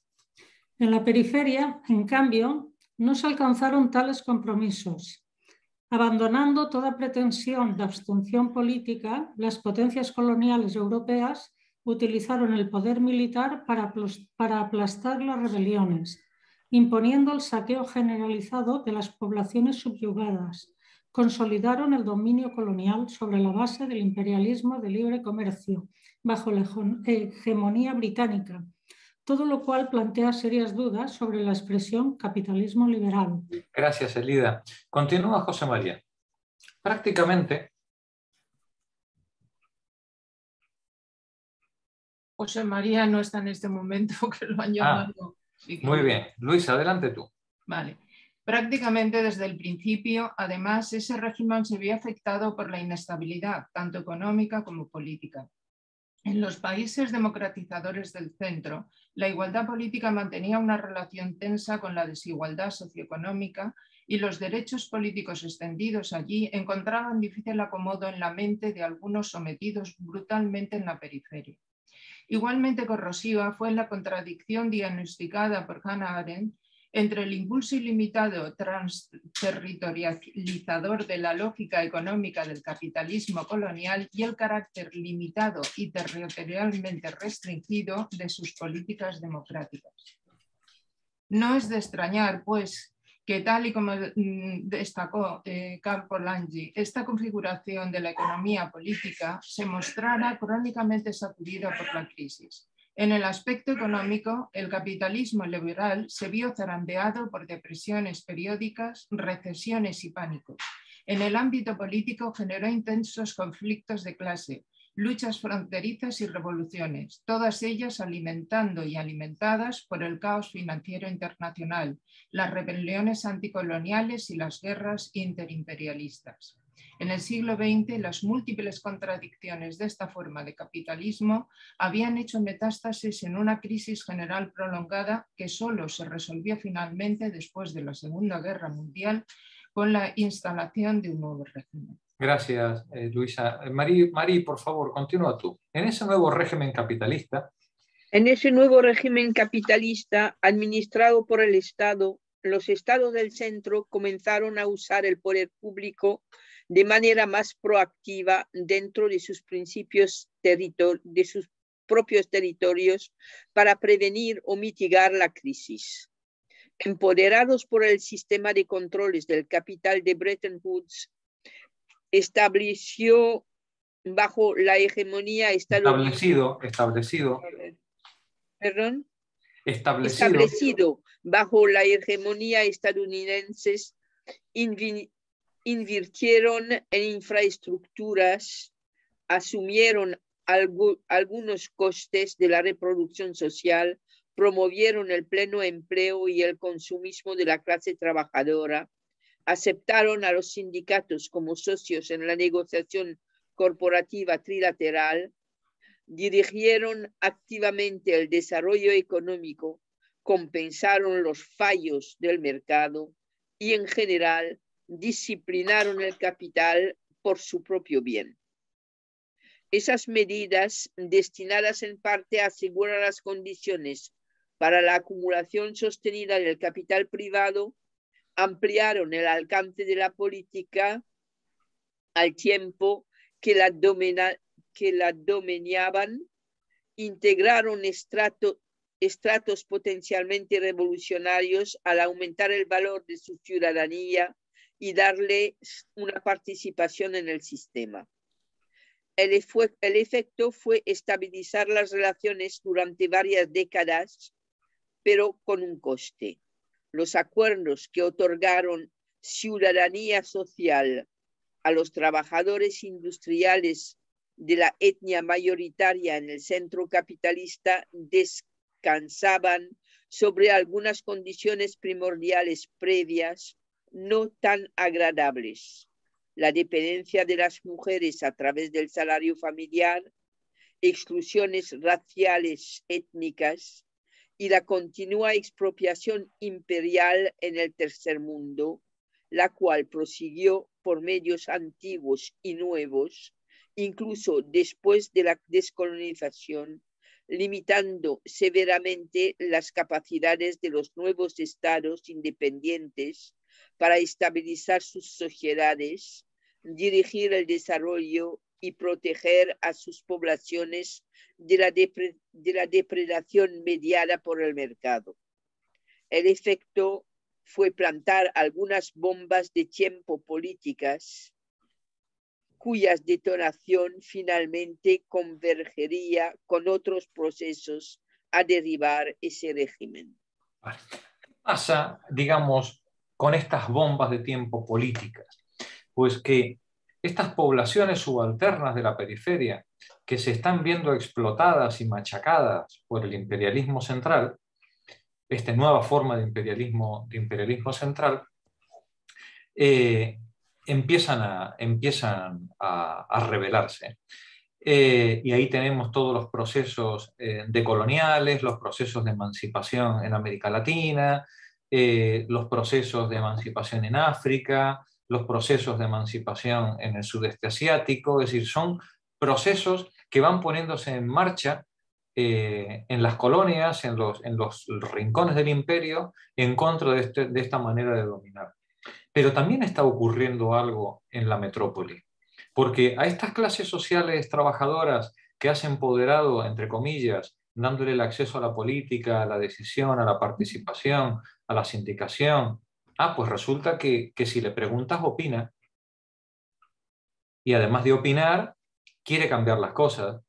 En la periferia, en cambio, no se alcanzaron tales compromisos. Abandonando toda pretensión de abstención política, las potencias coloniales europeas utilizaron el poder militar para, aplastar las rebeliones, imponiendo el saqueo generalizado de las poblaciones subyugadas. Consolidaron el dominio colonial sobre la base del imperialismo de libre comercio, bajo la hegemonía británica, todo lo cual plantea serias dudas sobre la expresión capitalismo liberal. Gracias, Elida. Continúa José María. Prácticamente. José María no está en este momento, que lo han ah, llamado. muy bien. Luis, adelante tú. Vale. Prácticamente desde el principio, además, ese régimen se vio afectado por la inestabilidad, tanto económica como política. En los países democratizadores del centro, la igualdad política mantenía una relación tensa con la desigualdad socioeconómica y los derechos políticos extendidos allí encontraban difícil acomodo en la mente de algunos sometidos brutalmente en la periferia. Igualmente corrosiva fue la contradicción diagnosticada por Hannah Arendt entre el impulso ilimitado transterritorializador de la lógica económica del capitalismo colonial y el carácter limitado y territorialmente restringido de sus políticas democráticas. No es de extrañar, pues, que tal y como mm, destacó eh, Carpo Langi, esta configuración de la economía política se mostrara crónicamente sacudida por la crisis en el aspecto económico, el capitalismo liberal se vio zarandeado por depresiones periódicas, recesiones y pánicos. En el ámbito político generó intensos conflictos de clase, luchas fronterizas y revoluciones, todas ellas alimentando y alimentadas por el caos financiero internacional, las rebeliones anticoloniales y las guerras interimperialistas. En el siglo XX, las múltiples contradicciones de esta forma de capitalismo habían hecho metástasis en una crisis general prolongada que solo se resolvió finalmente después de la Segunda Guerra Mundial con la instalación de un nuevo régimen. Gracias, eh, Luisa. Eh, Marí, por favor, continúa tú. En ese nuevo régimen capitalista. En ese nuevo régimen capitalista administrado por el Estado, los estados del centro comenzaron a usar el poder público de manera más proactiva dentro de sus principios de sus propios territorios para prevenir o mitigar la crisis. Empoderados por el sistema de controles del capital de Bretton Woods, estableció bajo la hegemonía establecido establecido. Perdón establecido. Bajo la hegemonía estadounidense invirtieron en infraestructuras, asumieron algunos costes de la reproducción social, promovieron el pleno empleo y el consumismo de la clase trabajadora, aceptaron a los sindicatos como socios en la negociación corporativa trilateral, dirigieron activamente el desarrollo económico, compensaron los fallos del mercado y en general disciplinaron el capital por su propio bien. Esas medidas, destinadas en parte a asegurar las condiciones para la acumulación sostenida del capital privado, ampliaron el alcance de la política al tiempo que la, dominaban, integraron estratos potencialmente revolucionarios al aumentar el valor de su ciudadanía y darle una participación en el sistema. El, el efecto fue estabilizar las relaciones durante varias décadas, pero con un coste. Los acuerdos que otorgaron ciudadanía social a los trabajadores industriales de la etnia mayoritaria en el centro capitalista descansaban sobre algunas condiciones primordiales previas no tan agradables. La dependencia de las mujeres a través del salario familiar, exclusiones raciales étnicas y la continua expropiación imperial en el tercer mundo, la cual prosiguió por medios antiguos y nuevos, incluso después de la descolonización, limitando severamente las capacidades de los nuevos estados independientes para estabilizar sus sociedades, dirigir el desarrollo y proteger a sus poblaciones de la, de la depredación mediada por el mercado. El efecto fue plantar algunas bombas de tiempo políticas cuyas detonación finalmente convergería con otros procesos a derribar ese régimen. ¿Qué pasa, digamos, con estas bombas de tiempo políticas? Pues que estas poblaciones subalternas de la periferia, que se están viendo explotadas y machacadas por el imperialismo central, esta nueva forma de imperialismo, de imperialismo central, eh, empiezan a, empiezan a, revelarse. Eh, y ahí tenemos todos los procesos eh, decoloniales, los procesos de emancipación en América Latina, los procesos de emancipación en África, los procesos de emancipación en el sudeste asiático, es decir, son procesos que van poniéndose en marcha eh, en las colonias, en los, en los, rincones del imperio, en contra este, de, esta manera de dominar. Pero también está ocurriendo algo en la metrópoli, porque a estas clases sociales trabajadoras que has empoderado, entre comillas, dándole el acceso a la política, a la decisión, a la participación, a la sindicación, ah, pues resulta que, que si le preguntas opina. Y además de opinar, quiere cambiar las cosas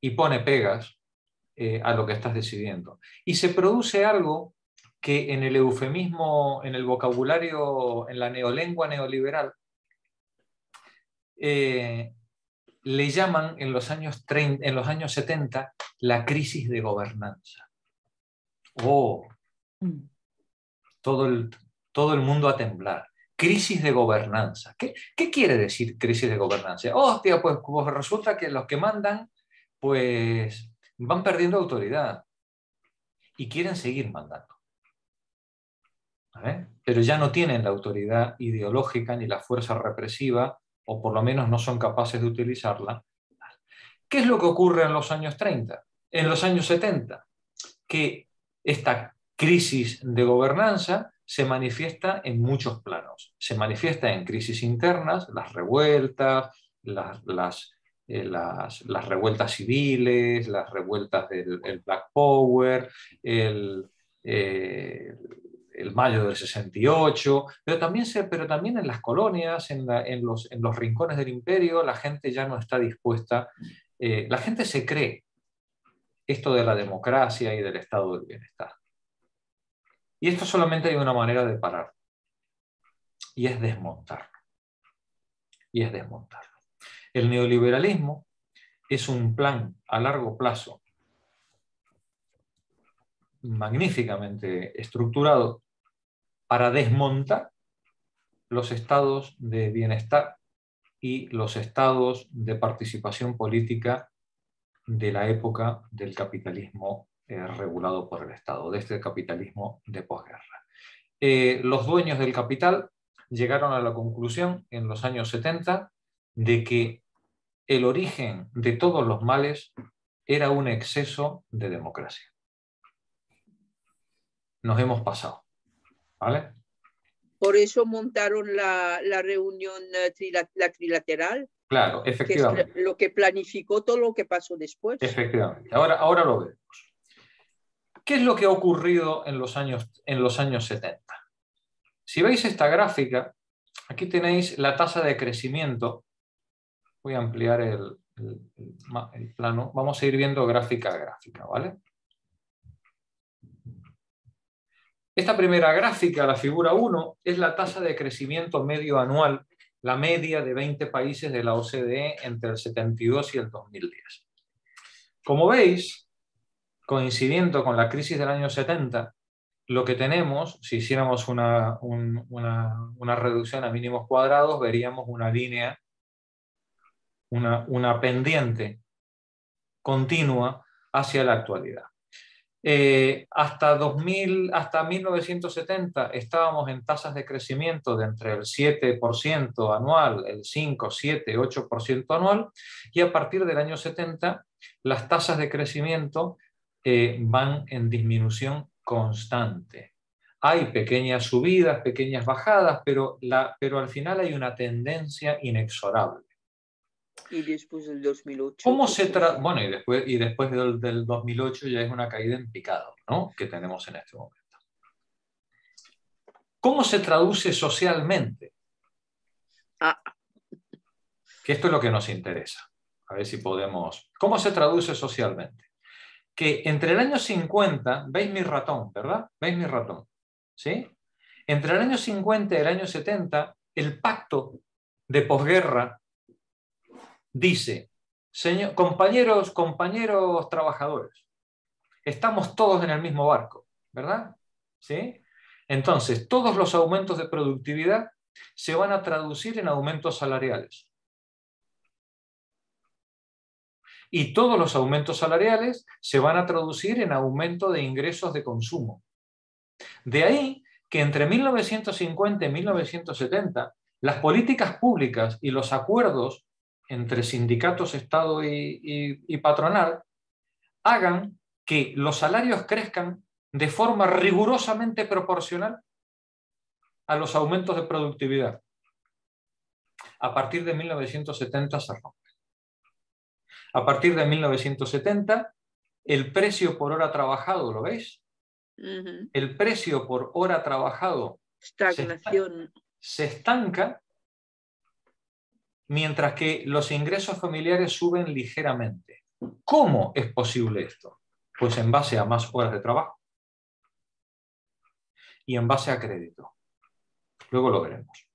y pone pegas eh, a lo que estás decidiendo. Y se produce algo que en el eufemismo, en el vocabulario, en la neolengua neoliberal, eh, le llaman en los, años 30, en los años 70 la crisis de gobernanza. Oh, mm. Todo el, todo el mundo a temblar. Crisis de gobernanza. ¿Qué, ¿Qué, quiere decir crisis de gobernanza? Hostia, pues, pues resulta que los que mandan, pues van perdiendo autoridad y quieren seguir mandando. Pero ya no tienen la autoridad ideológica ni la fuerza represiva, o por lo menos no son capaces de utilizarla. ¿Qué es lo que ocurre en los años 30? En los años 70, que esta crisis de gobernanza se manifiesta en muchos planos. Se manifiesta en crisis internas, las revueltas, las, eh, revueltas civiles, las revueltas del Black Power, el, eh, el, mayo del 68, pero también, se, también en las colonias, en, los, en, los, rincones del imperio, la gente ya no está dispuesta, eh, la gente se cree esto de la democracia y del estado del bienestar. Y esto solamente hay una manera de parar, y es desmontarlo. Y es desmontarlo. El neoliberalismo es un plan a largo plazo magníficamente estructurado para desmontar los estados de bienestar y los estados de participación política de la época del capitalismo eh, regulado por el Estado, de este capitalismo de posguerra. Eh, los dueños del capital llegaron a la conclusión en los años 70 de que el origen de todos los males era un exceso de democracia. Nos hemos pasado. ¿Vale? Por eso montaron la, reunión eh, la trilateral. Claro, efectivamente. lo que planificó todo lo que pasó después. Efectivamente. Ahora, ahora lo vemos. ¿Qué es lo que ha ocurrido en los años, en los años 70? Si veis esta gráfica, aquí tenéis la tasa de crecimiento voy a ampliar el, el, plano, vamos a ir viendo gráfica a gráfica, ¿vale? Esta primera gráfica, la figura 1, es la tasa de crecimiento medio anual, la media de 20 países de la OCDE entre el 72 y el 2010. Como veis, coincidiendo con la crisis del año 70, lo que tenemos, si hiciéramos una, una, reducción a mínimos cuadrados, veríamos una línea, una, una pendiente continua hacia la actualidad. Eh, hasta, 2000, hasta 1970 estábamos en tasas de crecimiento de entre el 7% anual, el 5, 7, 8% anual, y a partir del año 70 las tasas de crecimiento eh, van en disminución constante. Hay pequeñas subidas, pequeñas bajadas, pero, la, pero al final hay una tendencia inexorable. Y después del 2008. ¿Cómo se bueno, y después, y después del, del, 2008 ya es una caída en picado, ¿no? Que tenemos en este momento. ¿Cómo se traduce socialmente? Ah. Que esto es lo que nos interesa. A ver si podemos. ¿Cómo se traduce socialmente? Que entre el año 50, veis mi ratón, ¿verdad? ¿Veis mi ratón? ¿Sí? Entre el año 50 y el año 70, el pacto de posguerra dice, señor, compañeros, compañeros trabajadores, estamos todos en el mismo barco, ¿verdad? ¿Sí? Entonces, todos los aumentos de productividad se van a traducir en aumentos salariales. Y todos los aumentos salariales se van a traducir en aumento de ingresos de consumo. De ahí que entre 1950 y 1970 las políticas públicas y los acuerdos entre sindicatos, Estado y, patronal hagan que los salarios crezcan de forma rigurosamente proporcional a los aumentos de productividad. A partir de 1970 se rompe. A partir de 1970, el precio por hora trabajado, ¿lo veis? El precio por hora trabajado Se, estanca mientras que los ingresos familiares suben ligeramente. ¿Cómo es posible esto? Pues en base a más horas de trabajo y en base a crédito. Luego lo veremos.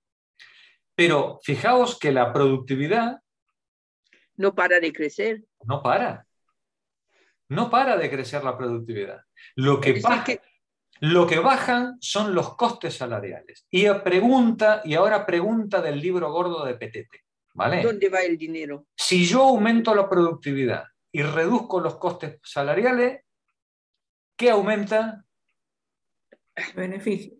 Pero fijaos que la productividad no para de crecer. No para. No para de crecer la productividad. Lo que, lo que bajan son los costes salariales. Y pregunta, y ahora pregunta del libro gordo de Petete. ¿vale? ¿Dónde va el dinero? Si yo aumento la productividad y reduzco los costes salariales, ¿qué aumenta? Beneficio.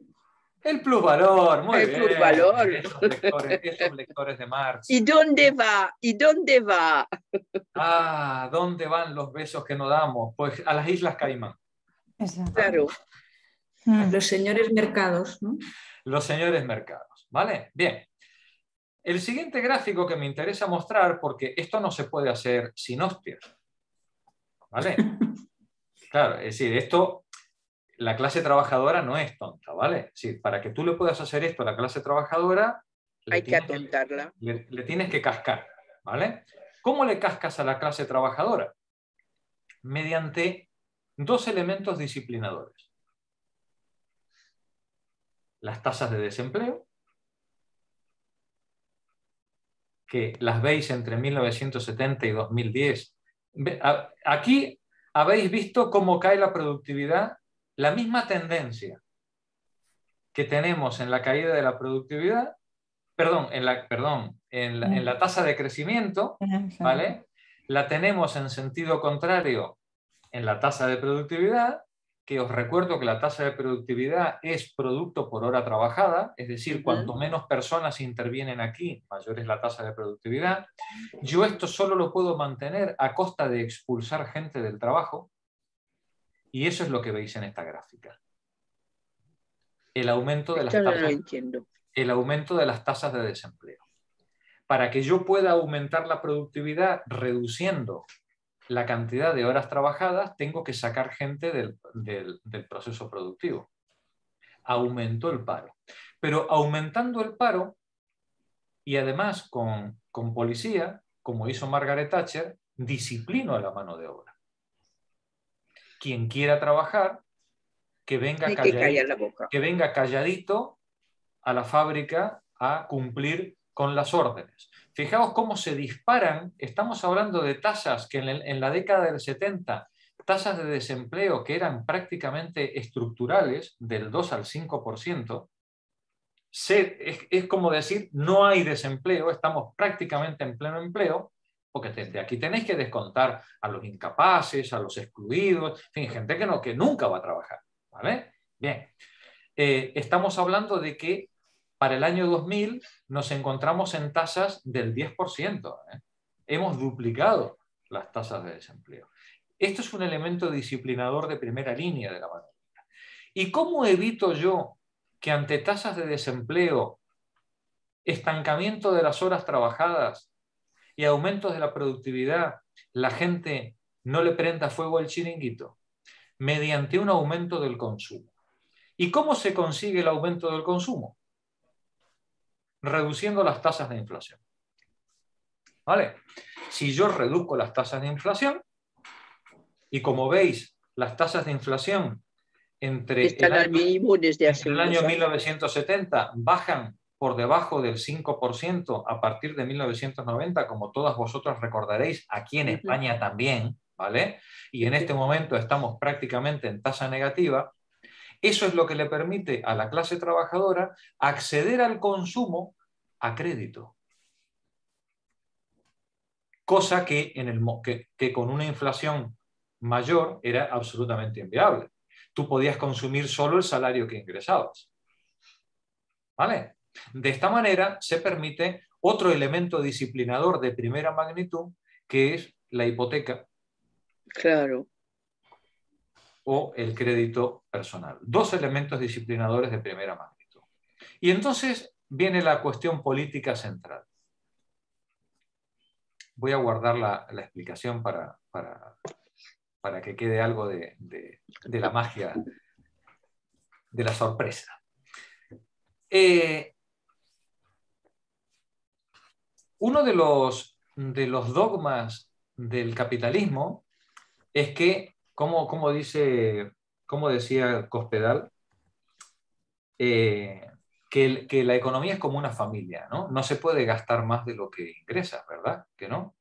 El plusvalor, muy el bien. Plusvalor. Esos lectores, de Marx. ¿Y dónde va? ¿Y dónde va? Ah, ¿dónde van los besos que nos damos? Pues a las Islas Caimán. Claro. Mm. Los señores mercados, ¿no? Los señores mercados, ¿vale? Bien. El siguiente gráfico que me interesa mostrar, porque esto no se puede hacer sin hostias, ¿vale? Claro, es decir, esto la clase trabajadora no es tonta, ¿vale? Sí, para que tú le puedas hacer esto a la clase trabajadora, hay que atontarla. Le, le, tienes que cascar, ¿vale? ¿Cómo le cascas a la clase trabajadora? Mediante dos elementos disciplinadores. Las tasas de desempleo, que las veis entre 1970 y 2010. Aquí habéis visto cómo cae la productividad la misma tendencia que tenemos en la caída de la productividad, perdón, en la, perdón, en la, tasa de crecimiento, ¿vale? La tenemos en sentido contrario en la tasa de productividad, que os recuerdo que la tasa de productividad es producto por hora trabajada, es decir, cuanto menos personas intervienen aquí, mayor es la tasa de productividad. Yo esto solo lo puedo mantener a costa de expulsar gente del trabajo, y eso es lo que veis en esta gráfica. El aumento de las, tasas, el aumento de, las tasas de desempleo. Para que yo pueda aumentar la productividad reduciendo la cantidad de horas trabajadas, tengo que sacar gente del, proceso productivo. Aumentó el paro. Pero aumentando el paro y además con, con policía, como hizo Margaret Thatcher, disciplino a la mano de obra. Quien quiera trabajar, que venga, calladito, que venga calladito a la fábrica a cumplir con las órdenes. Fijaos cómo se disparan, estamos hablando de tasas que en, la década del 70, tasas de desempleo que eran prácticamente estructurales, del 2 al 5%, es, es, como decir, no hay desempleo, estamos prácticamente en pleno empleo, porque aquí tenéis que descontar a los incapaces, a los excluidos, en fin, gente que, nunca va a trabajar. ¿vale? Bien, eh, estamos hablando de que para el año 2000 nos encontramos en tasas del 10%. ¿eh? Hemos duplicado las tasas de desempleo. Esto es un elemento disciplinador de primera línea de la mano. ¿Y cómo evito yo que ante tasas de desempleo, estancamiento de las horas trabajadas y aumentos de la productividad, la gente no le prenda fuego al chiringuito? Mediante un aumento del consumo. ¿Y cómo se consigue el aumento del consumo? reduciendo las tasas de inflación. ¿Vale? Si yo reduzco las tasas de inflación, y como veis, las tasas de inflación entre, el año, el año 1970 bajan por debajo del 5% a partir de 1990, como todas vosotras recordaréis, aquí en España también, ¿vale? Y en este momento estamos prácticamente en tasa negativa, eso es lo que le permite a la clase trabajadora acceder al consumo a crédito. Cosa que, en el, que, con una inflación mayor era absolutamente inviable. Tú podías consumir solo el salario que ingresabas. ¿Vale? De esta manera se permite otro elemento disciplinador de primera magnitud, que es la hipoteca. Claro o el crédito personal. Dos elementos disciplinadores de primera magnitud. Y entonces viene la cuestión política central. Voy a guardar la, explicación para, para, que quede algo de, la magia, de la sorpresa. Eh, uno de los, de los dogmas del capitalismo es que como, dice, como decía Cospedal, eh, que, que, la economía es como una familia, ¿no? No se puede gastar más de lo que ingresa, ¿verdad? ¿Que no?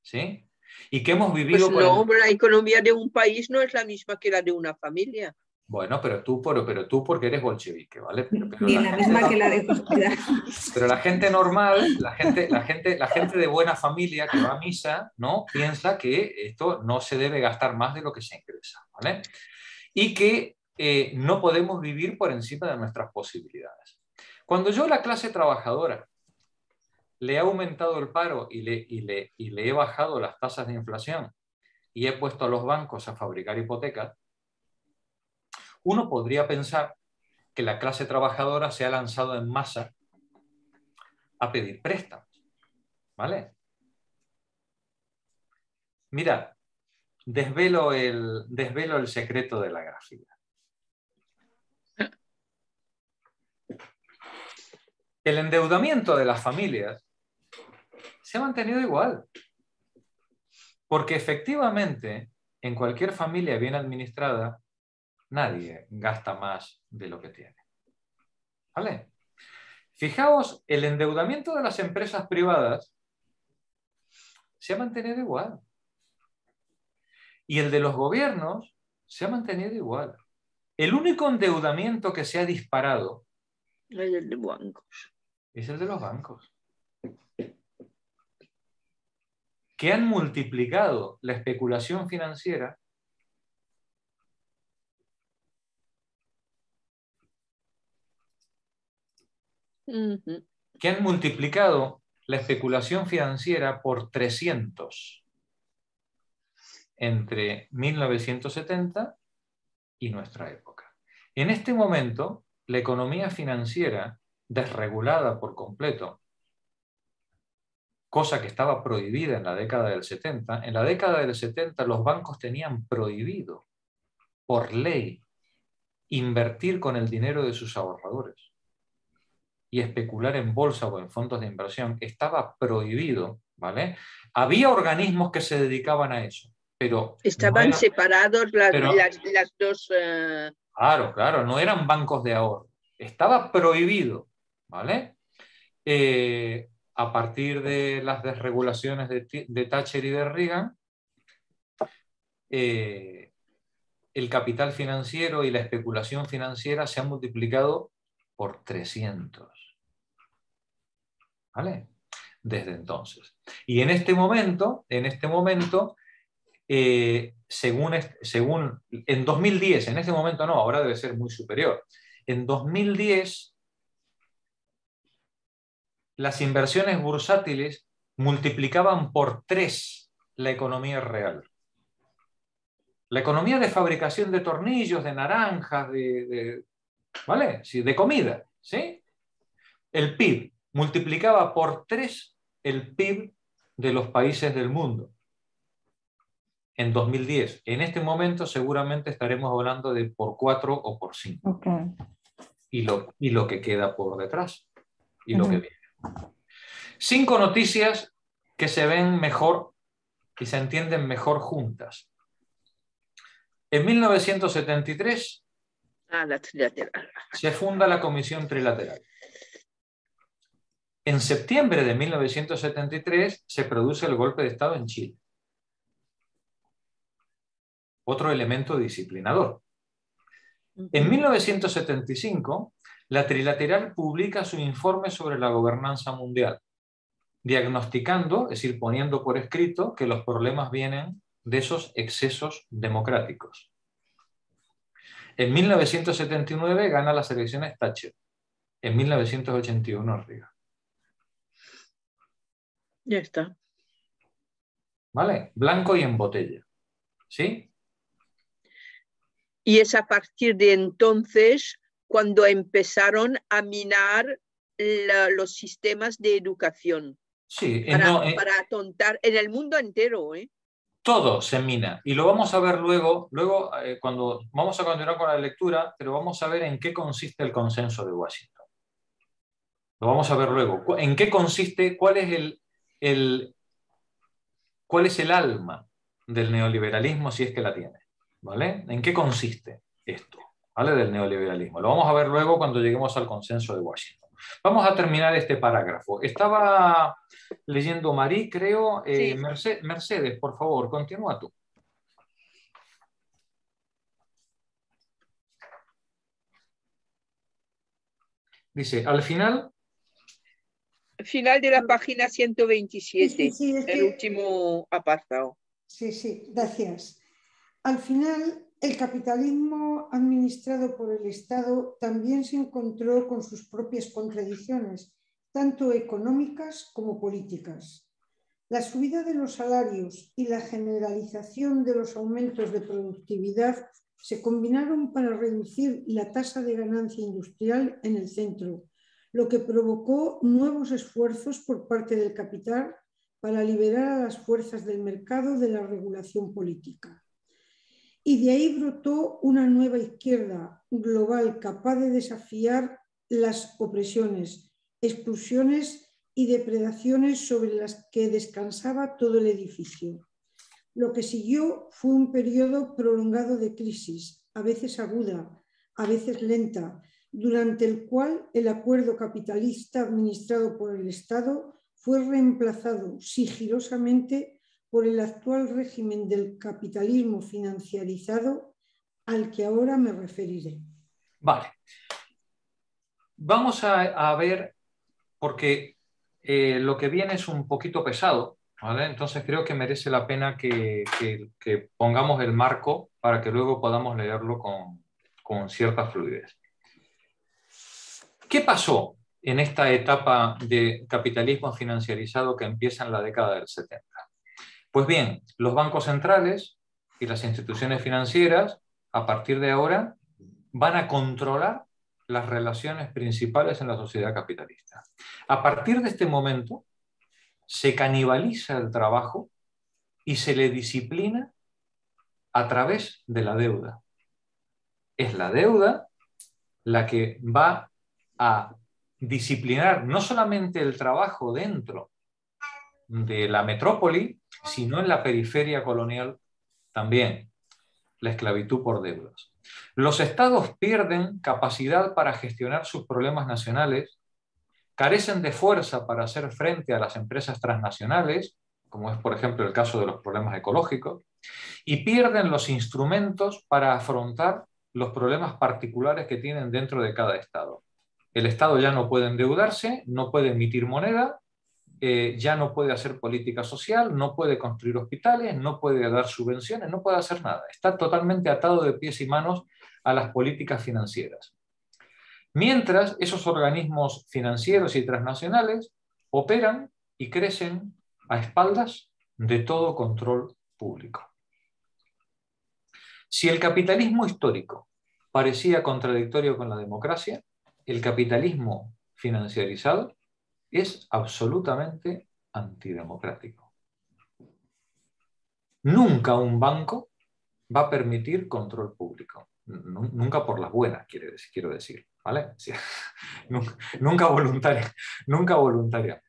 ¿Sí? Y que hemos vivido... Pues no, la economía de un país no es la misma que la de una familia. Bueno, pero tú, pero, pero tú porque eres bolchevique, ¿vale? Pero, la, misma que la de Pero la gente normal, la gente, la, gente, la gente de buena familia que va a misa, ¿no? Piensa que esto no se debe gastar más de lo que se ingresa, ¿vale? Y que eh, no podemos vivir por encima de nuestras posibilidades. Cuando yo a la clase trabajadora le he aumentado el paro y le, y le, y le he bajado las tasas de inflación y he puesto a los bancos a fabricar hipotecas, uno podría pensar que la clase trabajadora se ha lanzado en masa a pedir préstamos. ¿Vale? Mira, desvelo el, desvelo el secreto de la grafía. El endeudamiento de las familias se ha mantenido igual. Porque efectivamente, en cualquier familia bien administrada, Nadie gasta más de lo que tiene. ¿Vale? Fijaos, el endeudamiento de las empresas privadas se ha mantenido igual. Y el de los gobiernos se ha mantenido igual. El único endeudamiento que se ha disparado es el de bancos. Es el de los bancos. Que han multiplicado la especulación financiera que han multiplicado la especulación financiera por 300 entre 1970 y nuestra época. En este momento, la economía financiera, desregulada por completo, cosa que estaba prohibida en la década del 70, en la década del 70 los bancos tenían prohibido por ley invertir con el dinero de sus ahorradores y especular en bolsa o en fondos de inversión estaba prohibido ¿vale? Había organismos que se dedicaban a eso, pero... Estaban separados las, dos... Eh, claro, claro, no eran bancos de ahorro. Estaba prohibido, ¿vale? Eh, a partir de las desregulaciones de, Thatcher y de Reagan, eh, el capital financiero y la especulación financiera se han multiplicado por 300. ¿Vale? Desde entonces. Y en este momento, en este momento, eh, según, según, en 2010, en este momento no, ahora debe ser muy superior. En 2010, las inversiones bursátiles multiplicaban por tres la economía real. La economía de fabricación de tornillos, de naranjas, de, ¿vale? de comida, ¿sí? El PIB multiplicaba por tres el PIB de los países del mundo en 2010. En este momento seguramente estaremos hablando de por cuatro o por cinco. Y, lo, y lo que queda por detrás y lo que viene. Cinco noticias que se ven mejor y se entienden mejor juntas. En 1973 ah, se funda la Comisión Trilateral. En septiembre de 1973 se produce el golpe de Estado en Chile. Otro elemento disciplinador. En 1975 la Trilateral publica su informe sobre la gobernanza mundial, diagnosticando, es decir, poniendo por escrito que los problemas vienen de esos excesos democráticos. En 1979 gana las elecciones Thatcher. En 1981 Riga. Ya está. ¿Vale? Blanco y en botella. ¿Sí? Y es a partir de entonces cuando empezaron a minar los sistemas de educación. Sí, para, eh, para atontar en el mundo entero. ¿eh? Todo se mina. Y lo vamos a ver luego, luego eh, cuando vamos a continuar con la lectura, pero vamos a ver en qué consiste el consenso de Washington. Lo vamos a ver luego. ¿En qué consiste? ¿Cuál es el, el, cuál es el alma del neoliberalismo si es que la tiene? ¿Vale? ¿En qué consiste esto? ¿vale? del neoliberalismo. Lo vamos a ver luego cuando lleguemos al consenso de Washington. Vamos a terminar este parágrafo. Estaba leyendo Marí, creo. Eh, Mercedes, por favor, continúa tú. Dice, al final... Final de la página 127, el último apartado. Sí, sí, gracias. Al final el capitalismo administrado por el Estado también se encontró con sus propias contradicciones, tanto económicas como políticas. La subida de los salarios y la generalización de los aumentos de productividad se combinaron para reducir la tasa de ganancia industrial en el centro, lo que provocó nuevos esfuerzos por parte del capital para liberar a las fuerzas del mercado de la regulación política. Y de ahí brotó una nueva izquierda global capaz de desafiar las opresiones, exclusiones y depredaciones sobre las que descansaba todo el edificio. Lo que siguió fue un periodo prolongado de crisis, a veces aguda, a veces lenta, durante el cual el acuerdo capitalista administrado por el Estado fue reemplazado sigilosamente por el actual régimen del capitalismo financiarizado al que ahora me referiré. Vale. Vamos a, ver, porque eh, lo que viene es un poquito pesado, ¿vale? Entonces creo que merece la pena que, pongamos el marco para que luego podamos leerlo con, con cierta fluidez. ¿Qué pasó en esta etapa de capitalismo financiarizado que empieza en la década del 70? Pues bien, los bancos centrales y las instituciones financieras, a partir de ahora, van a controlar las relaciones principales en la sociedad capitalista. A partir de este momento, se canibaliza el trabajo y se le disciplina a través de la deuda. Es la deuda la que va a disciplinar no solamente el trabajo dentro de la metrópoli, sino en la periferia colonial también, la esclavitud por deudas. Los estados pierden capacidad para gestionar sus problemas nacionales, carecen de fuerza para hacer frente a las empresas transnacionales, como es por ejemplo el caso de los problemas ecológicos, y pierden los instrumentos para afrontar los problemas particulares que tienen dentro de cada estado. El Estado ya no puede endeudarse, no puede emitir moneda, eh, ya no puede hacer política social, no puede construir hospitales, no puede dar subvenciones, no puede hacer nada. Está totalmente atado de pies y manos a las políticas financieras. Mientras esos organismos financieros y transnacionales operan y crecen a espaldas de todo control público. Si el capitalismo histórico parecía contradictorio con la democracia, el capitalismo financiarizado es absolutamente antidemocrático. Nunca un banco va a permitir control público. Nunca por las buenas, quiero decir. ¿vale? nunca, voluntaria, nunca voluntariamente.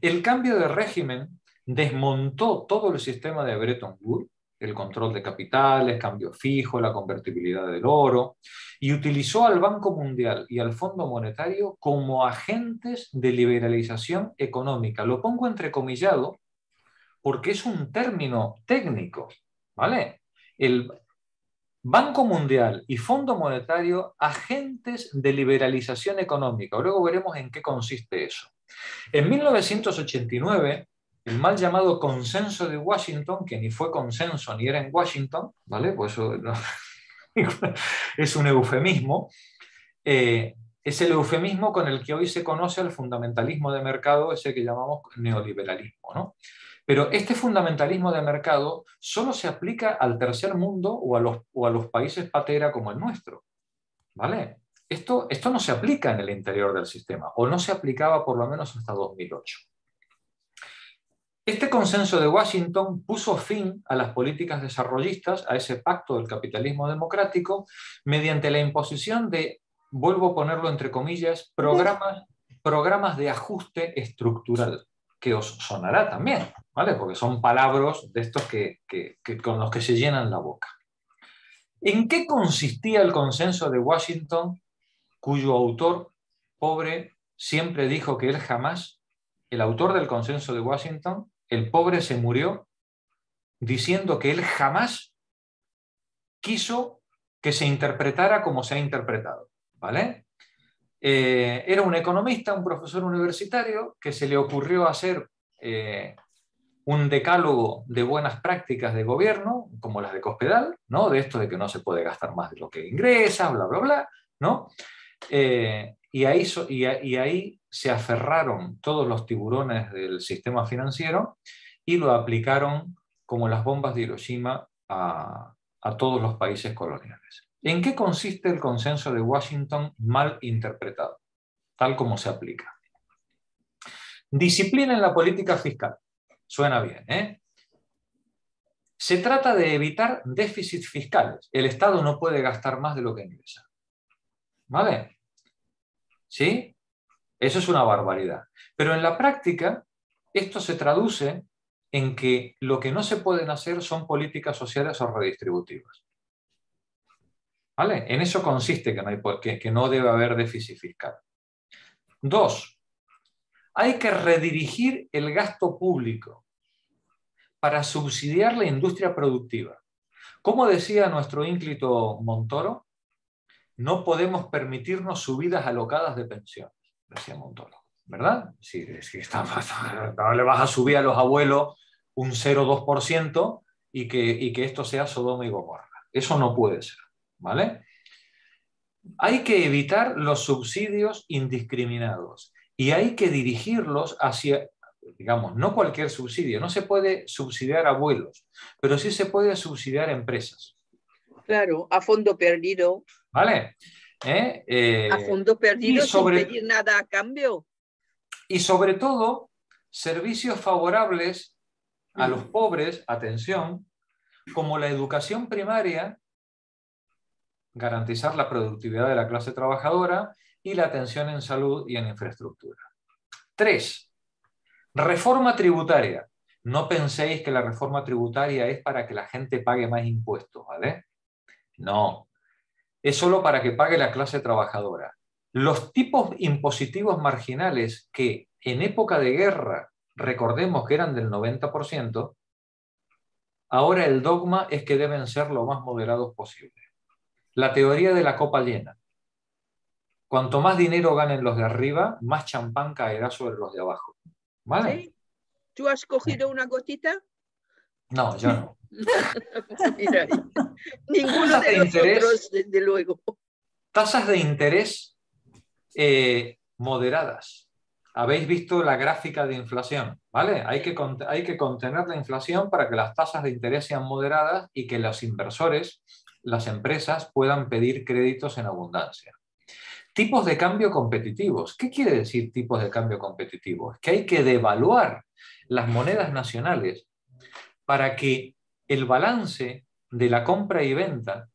El cambio de régimen desmontó todo el sistema de Bretton Woods el control de capitales, cambio fijo, la convertibilidad del oro, y utilizó al Banco Mundial y al Fondo Monetario como agentes de liberalización económica. Lo pongo entrecomillado porque es un término técnico, ¿vale? El Banco Mundial y Fondo Monetario, agentes de liberalización económica. Luego veremos en qué consiste eso. En 1989, el mal llamado consenso de Washington, que ni fue consenso ni era en Washington, ¿vale? Pues eso es un eufemismo, eh, es el eufemismo con el que hoy se conoce el fundamentalismo de mercado, ese que llamamos neoliberalismo, ¿no? Pero este fundamentalismo de mercado solo se aplica al tercer mundo o a los, países patera como el nuestro, ¿vale? Esto, esto no se aplica en el interior del sistema, o no se aplicaba por lo menos hasta 2008. Este consenso de Washington puso fin a las políticas desarrollistas, a ese pacto del capitalismo democrático, mediante la imposición de, vuelvo a ponerlo entre comillas, programas, programas de ajuste estructural, que os sonará también, ¿vale? porque son palabras de estos que, con los que se llenan la boca. ¿En qué consistía el consenso de Washington, cuyo autor, pobre, siempre dijo que él jamás, el autor del consenso de Washington, el pobre se murió diciendo que él jamás quiso que se interpretara como se ha interpretado. ¿vale? Eh, era un economista, un profesor universitario, que se le ocurrió hacer eh, un decálogo de buenas prácticas de gobierno, como las de Cospedal, ¿no? de esto de que no se puede gastar más de lo que ingresa, bla, bla, bla, ¿no? Eh, y, ahí, y ahí se aferraron todos los tiburones del sistema financiero y lo aplicaron como las bombas de Hiroshima a, todos los países coloniales. ¿En qué consiste el consenso de Washington mal interpretado, tal como se aplica? Disciplina en la política fiscal. Suena bien, ¿eh? Se trata de evitar déficits fiscales. El Estado no puede gastar más de lo que ingresa. ¿Vale? ¿Sí? Eso es una barbaridad. Pero en la práctica, esto se traduce en que lo que no se pueden hacer son políticas sociales o redistributivas. ¿Vale? En eso consiste que no, hay, que, que no debe haber déficit fiscal. Dos, hay que redirigir el gasto público para subsidiar la industria productiva. Como decía nuestro ínclito Montoro, no podemos permitirnos subidas alocadas de pensión decía Montoro, ¿verdad? Si, si no le vas a subir a los abuelos un 0,2% y que, y que esto sea Sodoma y Gomorra. Eso no puede ser, ¿vale? Hay que evitar los subsidios indiscriminados y hay que dirigirlos hacia, digamos, no cualquier subsidio, no se puede subsidiar abuelos, pero sí se puede subsidiar empresas. Claro, a fondo perdido. ¿Vale? ¿Eh? Eh, a fondo perdido sobre, sin pedir nada a cambio. Y sobre todo, servicios favorables a los pobres, atención, como la educación primaria, garantizar la productividad de la clase trabajadora y la atención en salud y en infraestructura. Tres, Reforma tributaria. No penséis que la reforma tributaria es para que la gente pague más impuestos, ¿vale? No. Es solo para que pague la clase trabajadora. Los tipos impositivos marginales que en época de guerra, recordemos que eran del 90%, ahora el dogma es que deben ser lo más moderados posible. La teoría de la copa llena. Cuanto más dinero ganen los de arriba, más champán caerá sobre los de abajo. ¿Vale? ¿Tú has cogido una gotita? No, yo no. ninguno de, nosotros, desde luego. Tasas de interés eh, moderadas. Habéis visto la gráfica de inflación, ¿vale? Hay que, hay que contener la inflación para que las tasas de interés sean moderadas y que los inversores, las empresas, puedan pedir créditos en abundancia. Tipos de cambio competitivos. ¿Qué quiere decir tipos de cambio competitivos? Que hay que devaluar las monedas nacionales para que el balance de la compra y venta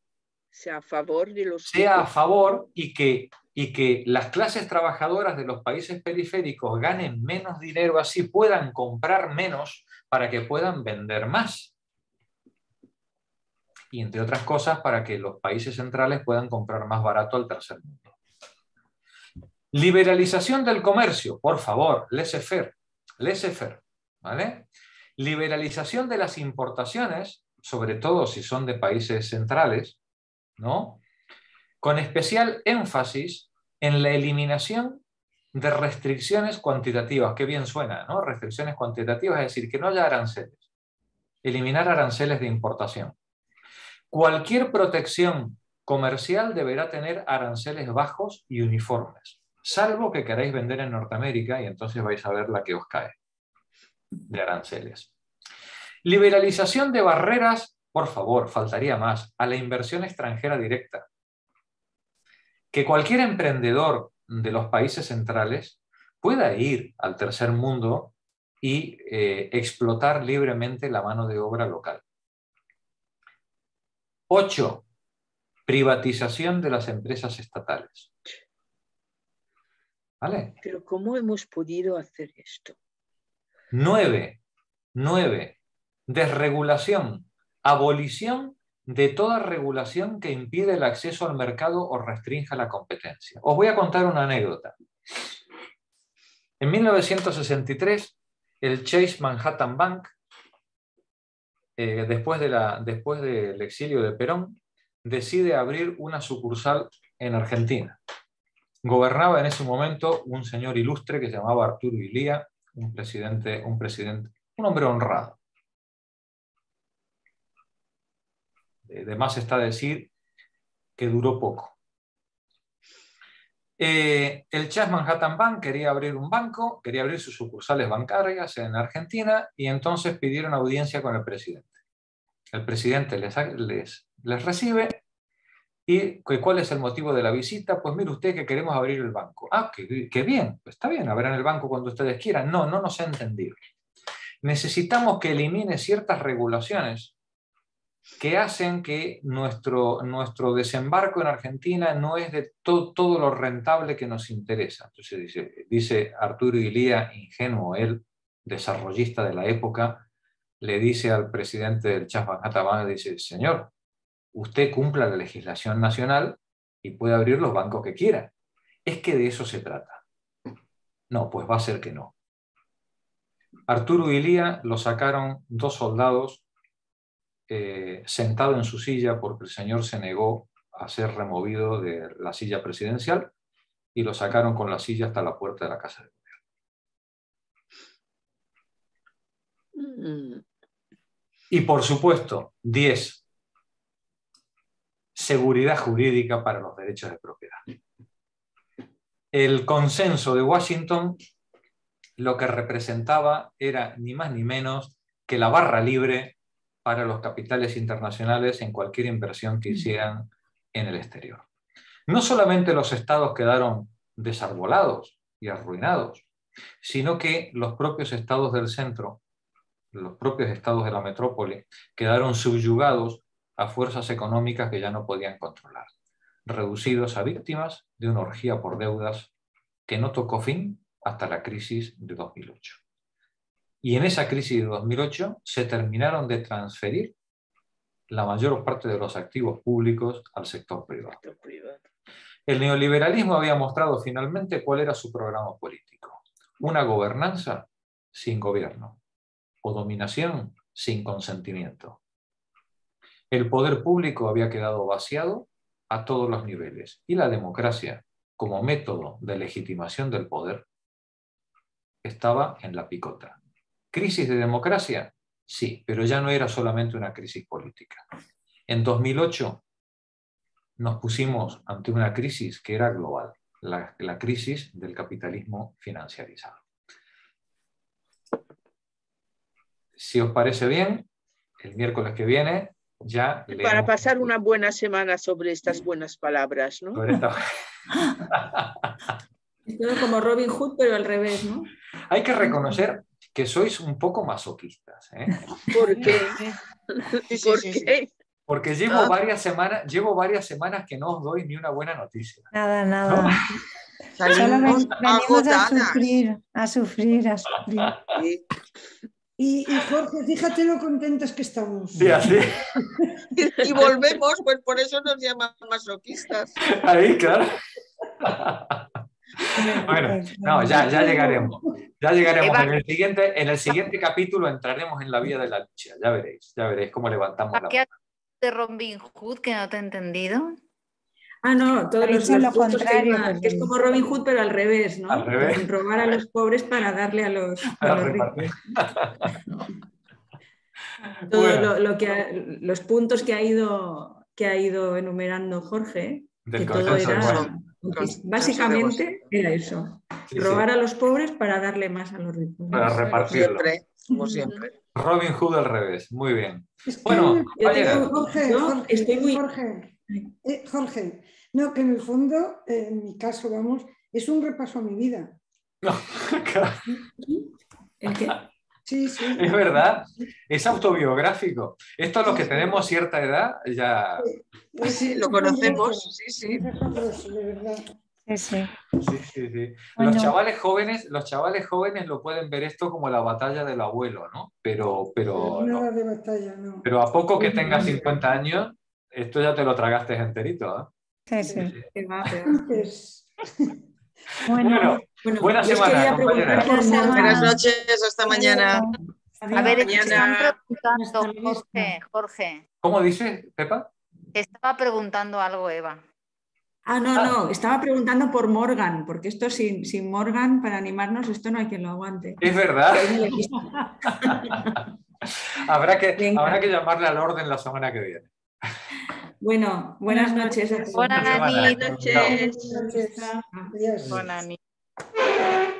sea a favor de los sea a favor y que, y que las clases trabajadoras de los países periféricos ganen menos dinero, así puedan comprar menos para que puedan vender más. Y entre otras cosas, para que los países centrales puedan comprar más barato al tercer mundo. Liberalización del comercio, por favor, laissez-faire, laissez-faire, ¿vale? Liberalización de las importaciones, sobre todo si son de países centrales, ¿no? Con especial énfasis en la eliminación de restricciones cuantitativas, qué bien suena, ¿no? Restricciones cuantitativas, es decir, que no haya aranceles. Eliminar aranceles de importación. Cualquier protección comercial deberá tener aranceles bajos y uniformes salvo que queráis vender en Norteamérica y entonces vais a ver la que os cae de aranceles. Liberalización de barreras, por favor, faltaría más, a la inversión extranjera directa. Que cualquier emprendedor de los países centrales pueda ir al tercer mundo y eh, explotar libremente la mano de obra local. 8. Privatización de las empresas estatales. Pero ¿cómo hemos podido hacer esto? Nueve, nueve, desregulación, abolición de toda regulación que impide el acceso al mercado o restrinja la competencia. Os voy a contar una anécdota. En 1963, el Chase Manhattan Bank, eh, después, de la, después del exilio de Perón, decide abrir una sucursal en Argentina. Gobernaba en ese momento un señor ilustre que se llamaba Arturo Ilía, un presidente, un presidente, un hombre honrado. De más está decir que duró poco. Eh, el Chas Manhattan Bank quería abrir un banco, quería abrir sus sucursales bancarias en Argentina y entonces pidieron audiencia con el presidente. El presidente les, les, les recibe ¿Y cuál es el motivo de la visita? Pues mire usted que queremos abrir el banco. Ah, qué, bien, pues está bien, abran el banco cuando ustedes quieran. No, no nos ha entendido. Necesitamos que elimine ciertas regulaciones que hacen que nuestro, nuestro desembarco en Argentina no es de todo lo rentable que nos interesa. Entonces dice, dice Arturo Ilía, ingenuo él, desarrollista de la época, le dice al presidente del Chas dice, señor, usted cumpla la legislación nacional y puede abrir los bancos que quiera. Es que de eso se trata. No, pues va a ser que no. Arturo y Lía lo sacaron dos soldados eh, sentado en su silla porque el señor se negó a ser removido de la silla presidencial y lo sacaron con la silla hasta la puerta de la casa de gobierno. Mm. Y por supuesto, 10 seguridad jurídica para los derechos de propiedad. El consenso de Washington lo que representaba era ni más ni menos que la barra libre para los capitales internacionales en cualquier inversión que hicieran en el exterior. No solamente los estados quedaron desarbolados y arruinados, sino que los propios estados del centro, los propios estados de la metrópoli, quedaron subyugados a fuerzas económicas que ya no podían controlar, reducidos a víctimas de una orgía por deudas que no tocó fin hasta la crisis de 2008. Y en esa crisis de 2008 se terminaron de transferir la mayor parte de los activos públicos al sector privado. El neoliberalismo había mostrado finalmente cuál era su programa político. Una gobernanza sin gobierno o dominación sin consentimiento. El poder público había quedado vaciado a todos los niveles y la democracia, como método de legitimación del poder, estaba en la picota. ¿Crisis de democracia? Sí, pero ya no era solamente una crisis política. En 2008 nos pusimos ante una crisis que era global, la, crisis del capitalismo financiarizado. Si os parece bien, el miércoles que viene ya... Para pasar una buena semana sobre estas buenas palabras, ¿no? Es todo como Robin Hood, pero al revés, ¿no? Hay que reconocer que sois un poco masoquistas. ¿eh? ¿Por qué? ¿Por qué? Porque llevo varias semanas, llevo varias semanas que no os doy ni una buena noticia. Nada, nada. Solo venimos a sufrir, a sufrir, a sufrir. Y, Jorge, fíjate lo contentos que estamos. Sí, así. y, volvemos, pues por eso nos llaman masoquistas. Ahí, claro. Bueno, no, ya, ya llegaremos. Ya llegaremos. En el, siguiente, en el siguiente capítulo entraremos en la vía de la lucha. Ya veréis, ya veréis cómo levantamos la ¿Qué de Robin Hood que no te he entendido? Ah, no, todo lo contrario. Que, es como Robin Hood, pero al revés, ¿no? Al revés. Robar a los pobres para darle a los, ricos. Todo lo, que los puntos que ha ido que ha ido enumerando Jorge, que todo era Básicamente era eso. robar a los pobres para darle más a los ricos. Para repartirlo. Siempre, como siempre. Robin Hood al revés. Muy bien. bueno, Jorge, estoy muy... Jorge, eh, Jorge, no, que en el fondo, eh, en mi caso, vamos, es un repaso a mi vida. No, claro. ¿El qué? Sí, sí. Es verdad, es autobiográfico. Esto los que tenemos cierta edad ya... Sí, lo conocemos, sí, sí. Sí, sí. sí, Los chavales jóvenes, los chavales jóvenes lo pueden ver esto como la batalla del abuelo, ¿no? Pero, pero, Nada de batalla, no. pero a poco que tengas 50 años, esto ya te lo tragaste enterito, ¿eh? Sí, sí. Bueno, buena semana, Buenas noches, hasta mañana. A ver, mañana. preguntando, Jorge, Jorge. ¿Cómo dice, Pepa? Estaba preguntando algo, Eva. Ah, no, no, estaba preguntando por Morgan, porque esto sin, sin Morgan, para animarnos, esto no hay quien lo aguante. Es verdad. habrá, que, habrá que llamarle al orden la semana que viene. Bueno, buenas noches Buenas noches. Buenas noches. Buenas noches.